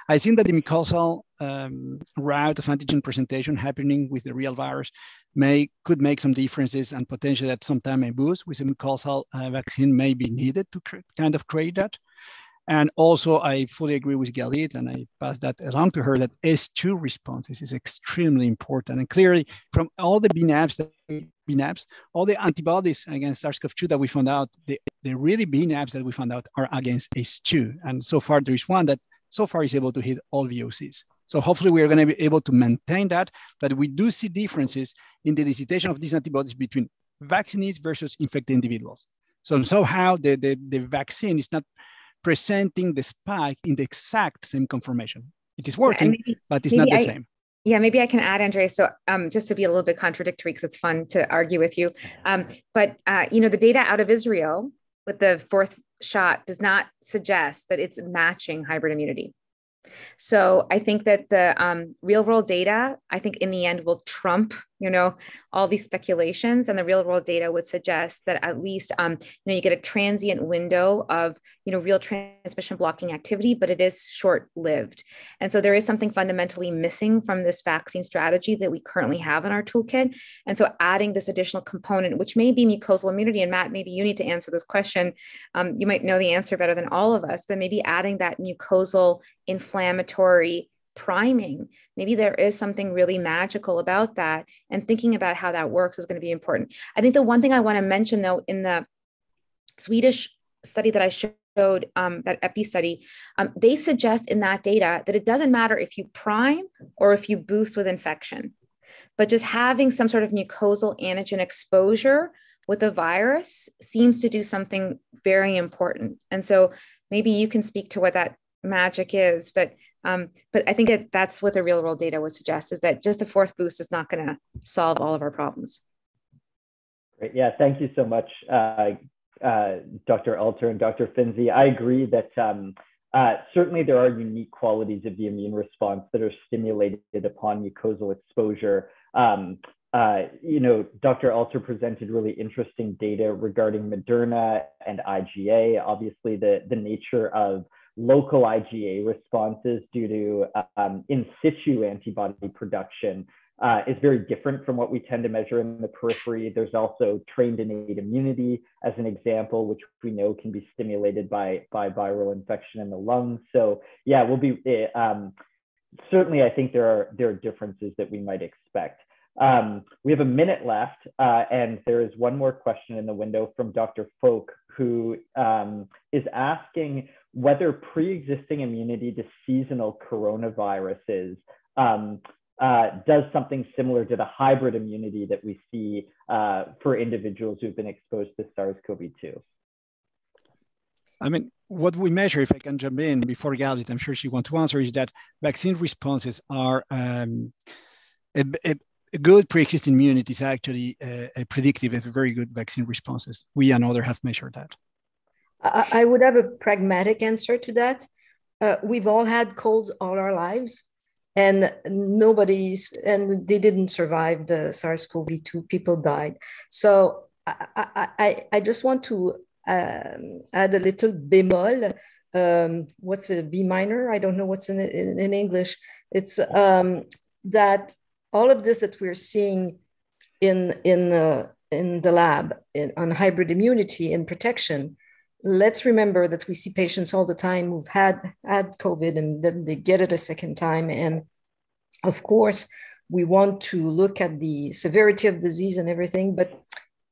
I think that the mucosal um, route of antigen presentation happening with the real virus may could make some differences and potentially at some time a boost with a mucosal uh, vaccine may be needed to kind of create that. And also, I fully agree with Galit, and I pass that along to her that S2 responses is extremely important. And clearly, from all the BNAbs, that, BNAbs, all the antibodies against SARS-CoV-2 that we found out, the, the really BNAbs that we found out are against S2. And so far, there is one that so far is able to hit all VOCs. So hopefully we are going to be able to maintain that, but we do see differences in the elicitation of these antibodies between vaccinees versus infected individuals. So somehow the, the, the vaccine is not presenting the spike in the exact same conformation. It is working, maybe, but it's not the same. Yeah, maybe I can add, Andre. So, um, just to be a little bit contradictory, because it's fun to argue with you. Um, but uh, you know, the data out of Israel with the fourth shot does not suggest that it's matching hybrid immunity. So I think that the um, real world data, I think in the end will trump, you know, all these speculations, and the real world data would suggest that at least, um, you know, you get a transient window of, you know, real transmission blocking activity, but it is short lived. And so there is something fundamentally missing from this vaccine strategy that we currently have in our toolkit. And so adding this additional component, which may be mucosal immunity, and Matt, maybe you need to answer this question. Um, you might know the answer better than all of us, but maybe adding that mucosal inflammatory priming. Maybe there is something really magical about that. And thinking about how that works is going to be important. I think the one thing I want to mention, though, in the Swedish study that I showed, um, that EPI study, um, they suggest in that data that it doesn't matter if you prime or if you boost with infection, but just having some sort of mucosal antigen exposure with a virus seems to do something very important. And so maybe you can speak to what that magic is, but um, but I think that that's what the real world data would suggest is that just a fourth boost is not going to solve all of our problems. Great. Yeah, thank you so much, uh, uh, Dr. Alter and Dr. Finzi. I agree that um, uh, certainly there are unique qualities of the immune response that are stimulated upon mucosal exposure. Um, uh, you know, Dr. Alter presented really interesting data regarding Moderna and IgA. Obviously, the, the nature of local IgA responses due to um, in situ antibody production uh, is very different from what we tend to measure in the periphery. There's also trained innate immunity as an example, which we know can be stimulated by, by viral infection in the lungs. So yeah, we'll be, eh, um, certainly I think there are, there are differences that we might expect. Um, we have a minute left, uh, and there is one more question in the window from Dr. Fowke, who um, is asking whether pre-existing immunity to seasonal coronaviruses um, uh, does something similar to the hybrid immunity that we see uh, for individuals who've been exposed to SARS-CoV-2. I mean, what we measure, if I can jump in before Galit, I'm sure she wants to answer, is that vaccine responses are um, a, good pre-existing immunity is actually a, a predictive of very good vaccine responses. We and others have measured that. I, I would have a pragmatic answer to that. Uh, we've all had colds all our lives and nobody's and they didn't survive the SARS-CoV-2. People died. So I, I, I just want to um, add a little bemol. Um, what's a B minor? I don't know what's in, in, in English. It's um, that all of this that we're seeing in, in, uh, in the lab in, on hybrid immunity and protection, let's remember that we see patients all the time who've had, had COVID and then they get it a second time. And of course, we want to look at the severity of disease and everything, but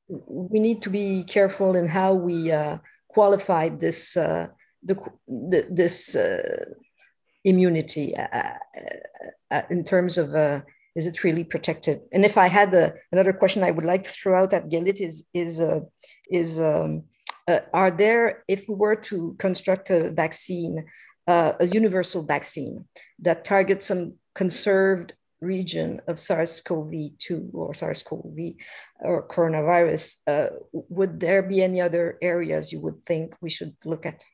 we need to be careful in how we uh, qualify this uh, the, the, this uh, immunity uh, uh, in terms of is it really protective? And if I had another question I would like to throw out at Galit is is is um, are there if we were to construct a vaccine, a universal vaccine that targets some conserved region of SARS-CoV-2 or SARS-CoV or coronavirus, uh, would there be any other areas you would think we should look at?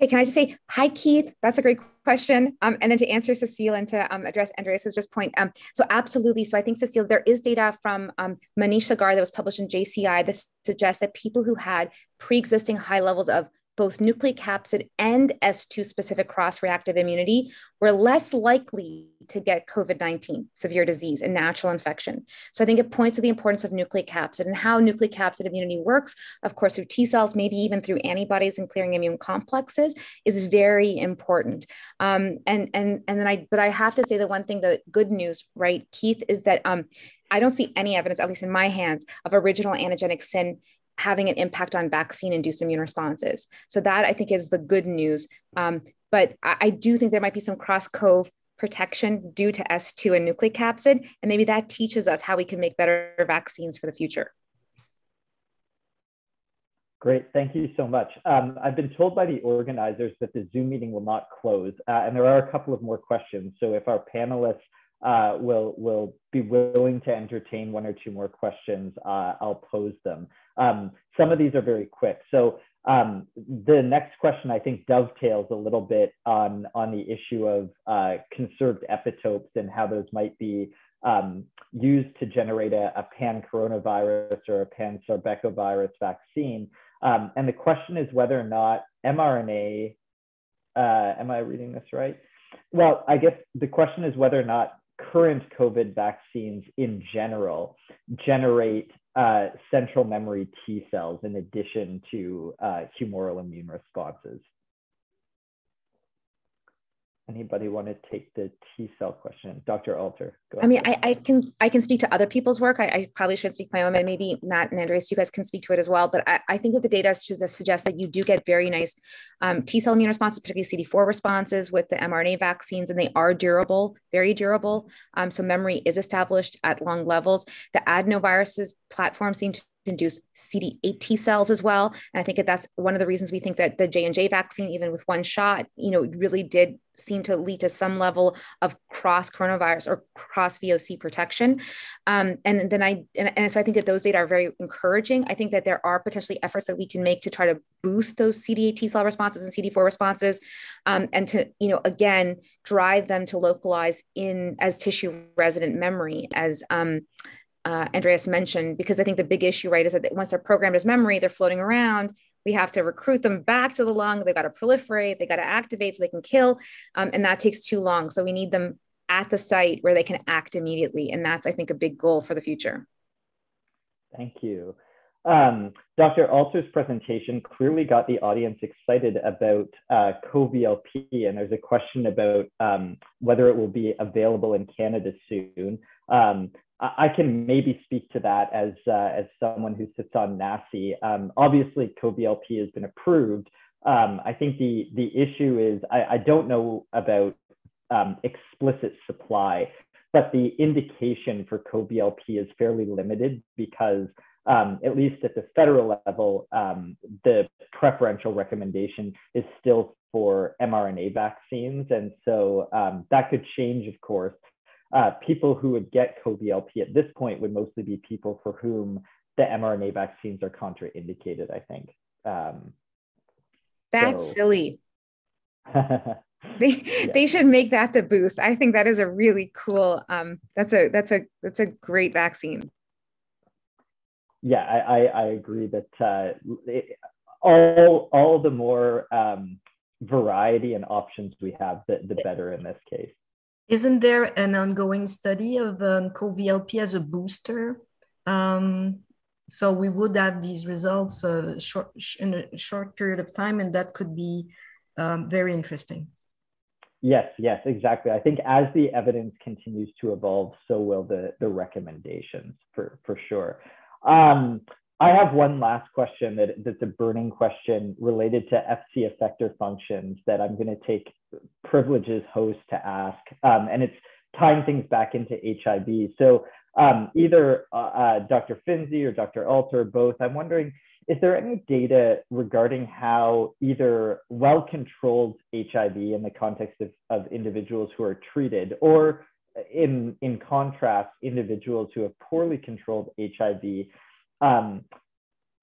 Okay. can I just say hi, Keith? That's a great question. Um, and then to answer Cecile and to um, address Andreas's just point. Um, so absolutely. So I think Cecile, there is data from um, Manish Sagar that was published in JCI that suggests that people who had pre-existing high levels of both nucleocapsid and S2 specific cross reactive immunity were less likely to get COVID 19, severe disease, and natural infection. So I think it points to the importance of nucleocapsid and how nucleocapsid immunity works, of course, through T cells, maybe even through antibodies and clearing immune complexes, is very important. Um, and, and, and then I, but I have to say the one thing, the good news, right, Keith, is that um, I don't see any evidence, at least in my hands, of original antigenic sin having an impact on vaccine induced immune responses. So that I think is the good news. Um, but I, I, do think there might be some cross CoV protection due to S2 and nucleocapsid. And maybe that teaches us how we can make better vaccines for the future. Great, thank you so much. Um, I've been told by the organizers that the Zoom meeting will not close, uh, and there are a couple of more questions. So if our panelists uh, will will be willing to entertain one or two more questions, uh, I'll pose them. Um, some of these are very quick. So um, the next question I think dovetails a little bit on on the issue of uh, conserved epitopes and how those might be um, used to generate a, a pan coronavirus or a pan sarbecovirus vaccine. Um, and the question is whether or not mRNA. Uh, am I reading this right? Well, I guess the question is whether or not current COVID vaccines in general generate uh, central memory T cells in addition to uh, humoral immune responses. Anybody want to take the T cell question? Dr. Alter. I mean, I, I, can I can speak to other people's work. I, I, probably shouldn't speak my own, and maybe Matt and Andreas, you guys can speak to it as well. But I, I think that the data suggests that you do get very nice um, T cell immune responses, particularly CD4 responses with the mRNA vaccines, and they are durable, very durable. Um, so memory is established at long levels. The adenoviruses platform seem to induce CD8 T cells as well. And I think that that's one of the reasons we think that the J&J vaccine, even with one shot, you know, really did seem to lead to some level of cross coronavirus or cross VOC protection. Um, and then I, and, and so I think that those data are very encouraging. I think that there are potentially efforts that we can make to try to boost those CD8 T cell responses and CD4 responses um, and to, you know, again, drive them to localize in as tissue resident memory as, um, uh, Andreas mentioned, because I think the big issue, right, is that once they're programmed as memory, they're floating around. We have to recruit them back to the lung. They've got to proliferate. They got to activate so they can kill, um, and that takes too long. So we need them at the site where they can act immediately, and that's I think a big goal for the future. Thank you. Um, Dr. Alter's presentation clearly got the audience excited about uh, CoVLP, and there's a question about um, whether it will be available in Canada soon. Um, I can maybe speak to that as uh, as someone who sits on NACI. Um, obviously, CoVLP has been approved. Um, I think the the issue is I, I don't know about um, explicit supply, but the indication for CoVLP is fairly limited because um, at least at the federal level, um, the preferential recommendation is still for mRNA vaccines. And so um, that could change, of course. Uh, people who would get CoVLP at this point would mostly be people for whom the mRNA vaccines are contraindicated, I think. Um, That's so. silly. they yeah. they should make that the boost. I think that is a really cool. Um, that's a that's a that's a great vaccine yeah, I, I, I agree that uh, it, all all the more um, variety and options we have, the, the better in this case. Isn't there an ongoing study of um, CoVLP as a booster? Um, so we would have these results uh, short, in a short period of time, and that could be um, very interesting. Yes, yes, exactly. I think as the evidence continues to evolve, so will the the recommendations for for sure. Um, I have one last question that, that's a burning question related to FC effector functions that I'm going to take privileges host to ask. Um, and it's tying things back into HIV. So um, either uh, uh, Dr. Finzi or Dr. Alter, both, I'm wondering, is there any data regarding how either well-controlled HIV in the context of, of individuals who are treated or in, in contrast, individuals who have poorly controlled HIV um,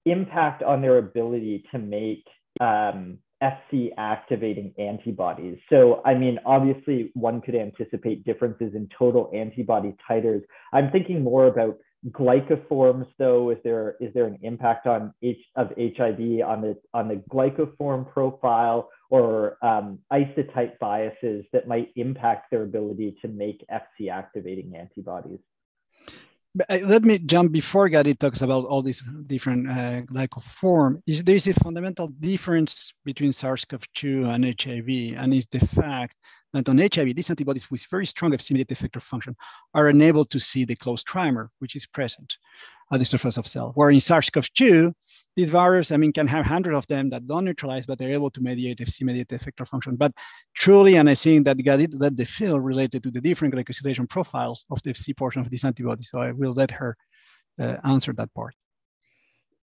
impact on their ability to make um, FC activating antibodies. So, I mean, obviously, one could anticipate differences in total antibody titers. I'm thinking more about glycoforms, though. Is there is there an impact on H of HIV on the on the glycoform profile, or um, isotype biases that might impact their ability to make FC activating antibodies? Uh, let me jump before Gadi talks about all these different uh, glycoform. Is there is a fundamental difference between SARS-CoV-2 and HIV, and is the fact that on HIV, these antibodies with very strong Fc-mediated effector function are unable to see the closed trimer, which is present at the surface of cell. Where in SARS-CoV-2, these virus, I mean, can have hundreds of them that don't neutralize, but they're able to mediate Fc-mediated effector function. But truly, and I think that Galit led the field related to the different glycosylation profiles of the Fc portion of this antibody. So I will let her uh, answer that part.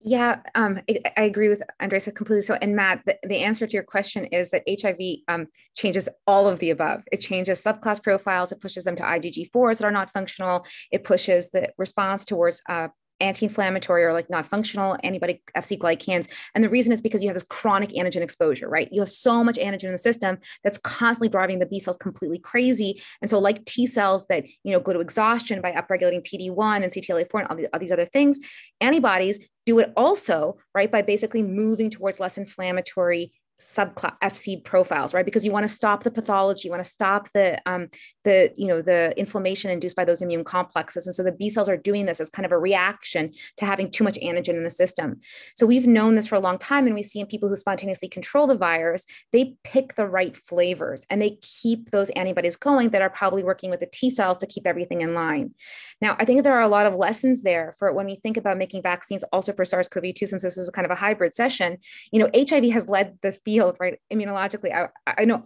Yeah, um, I, I, agree with Andres completely. So, and Matt, the, the, answer to your question is that HIV um, changes all of the above. It changes subclass profiles. It pushes them to IgG4s that are not functional. It pushes the response towards uh, anti-inflammatory or like not functional antibody Fc glycans. And the reason is because you have this chronic antigen exposure, right? You have so much antigen in the system that's constantly driving the B cells completely crazy. And so like T cells that, you know, go to exhaustion by upregulating PD-1 and CTLA-4 and all, all these other things, antibodies do it also, right, by basically moving towards less inflammatory subclass FC profiles, right? Because you want to stop the pathology, you want to stop the um, the you know the inflammation induced by those immune complexes, and so the B cells are doing this as kind of a reaction to having too much antigen in the system. So we've known this for a long time, and we see in people who spontaneously control the virus, they pick the right flavors and they keep those antibodies going that are probably working with the T cells to keep everything in line. Now, I think there are a lot of lessons there for when we think about making vaccines also for SARS-CoV-2, since this is kind of a hybrid session. You know, HIV has led the field, right? Immunologically, I, I know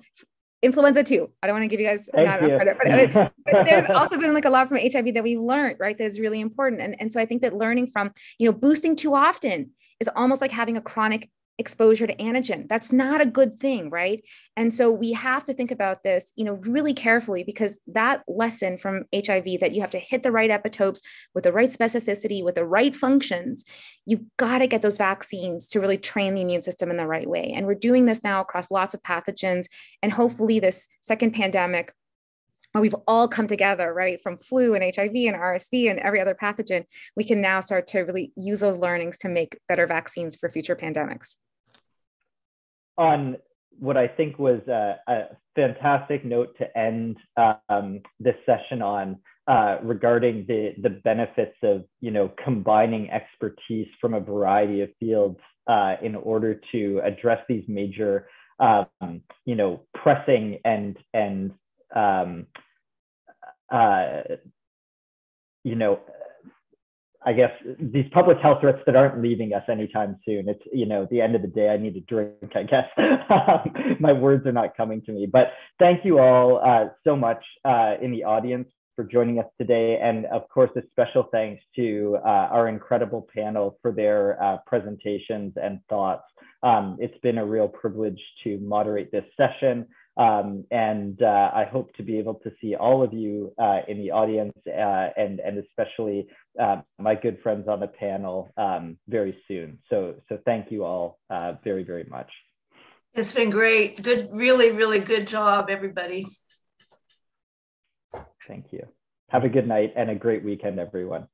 influenza too. I don't want to give you guys not credit, but, but, there's also been like a lot from HIV that we learned, right? That is really important. And, and so I think that learning from, you know, boosting too often is almost like having a chronic exposure to antigen. That's not a good thing, right? And so we have to think about this, you know, really carefully because that lesson from HIV that you have to hit the right epitopes with the right specificity, with the right functions, you've got to get those vaccines to really train the immune system in the right way. And we're doing this now across lots of pathogens and hopefully this second pandemic we've all come together, right? From flu and HIV and RSV and every other pathogen, we can now start to really use those learnings to make better vaccines for future pandemics on what I think was a, a fantastic note to end um, this session on uh, regarding the the benefits of you know combining expertise from a variety of fields uh, in order to address these major um, you know pressing and and um, uh, you know I guess these public health threats that aren't leaving us anytime soon. It's you know the end of the day. I need a drink. I guess my words are not coming to me. But thank you all uh, so much uh, in the audience for joining us today. And of course, a special thanks to uh, our incredible panel for their uh, presentations and thoughts. Um, it's been a real privilege to moderate this session. Um, and uh, I hope to be able to see all of you uh, in the audience uh, and, and especially uh, my good friends on the panel um, very soon. So, so thank you all uh, very, very much. It's been great. Good, really, really good job, everybody. Thank you. Have a good night and a great weekend, everyone.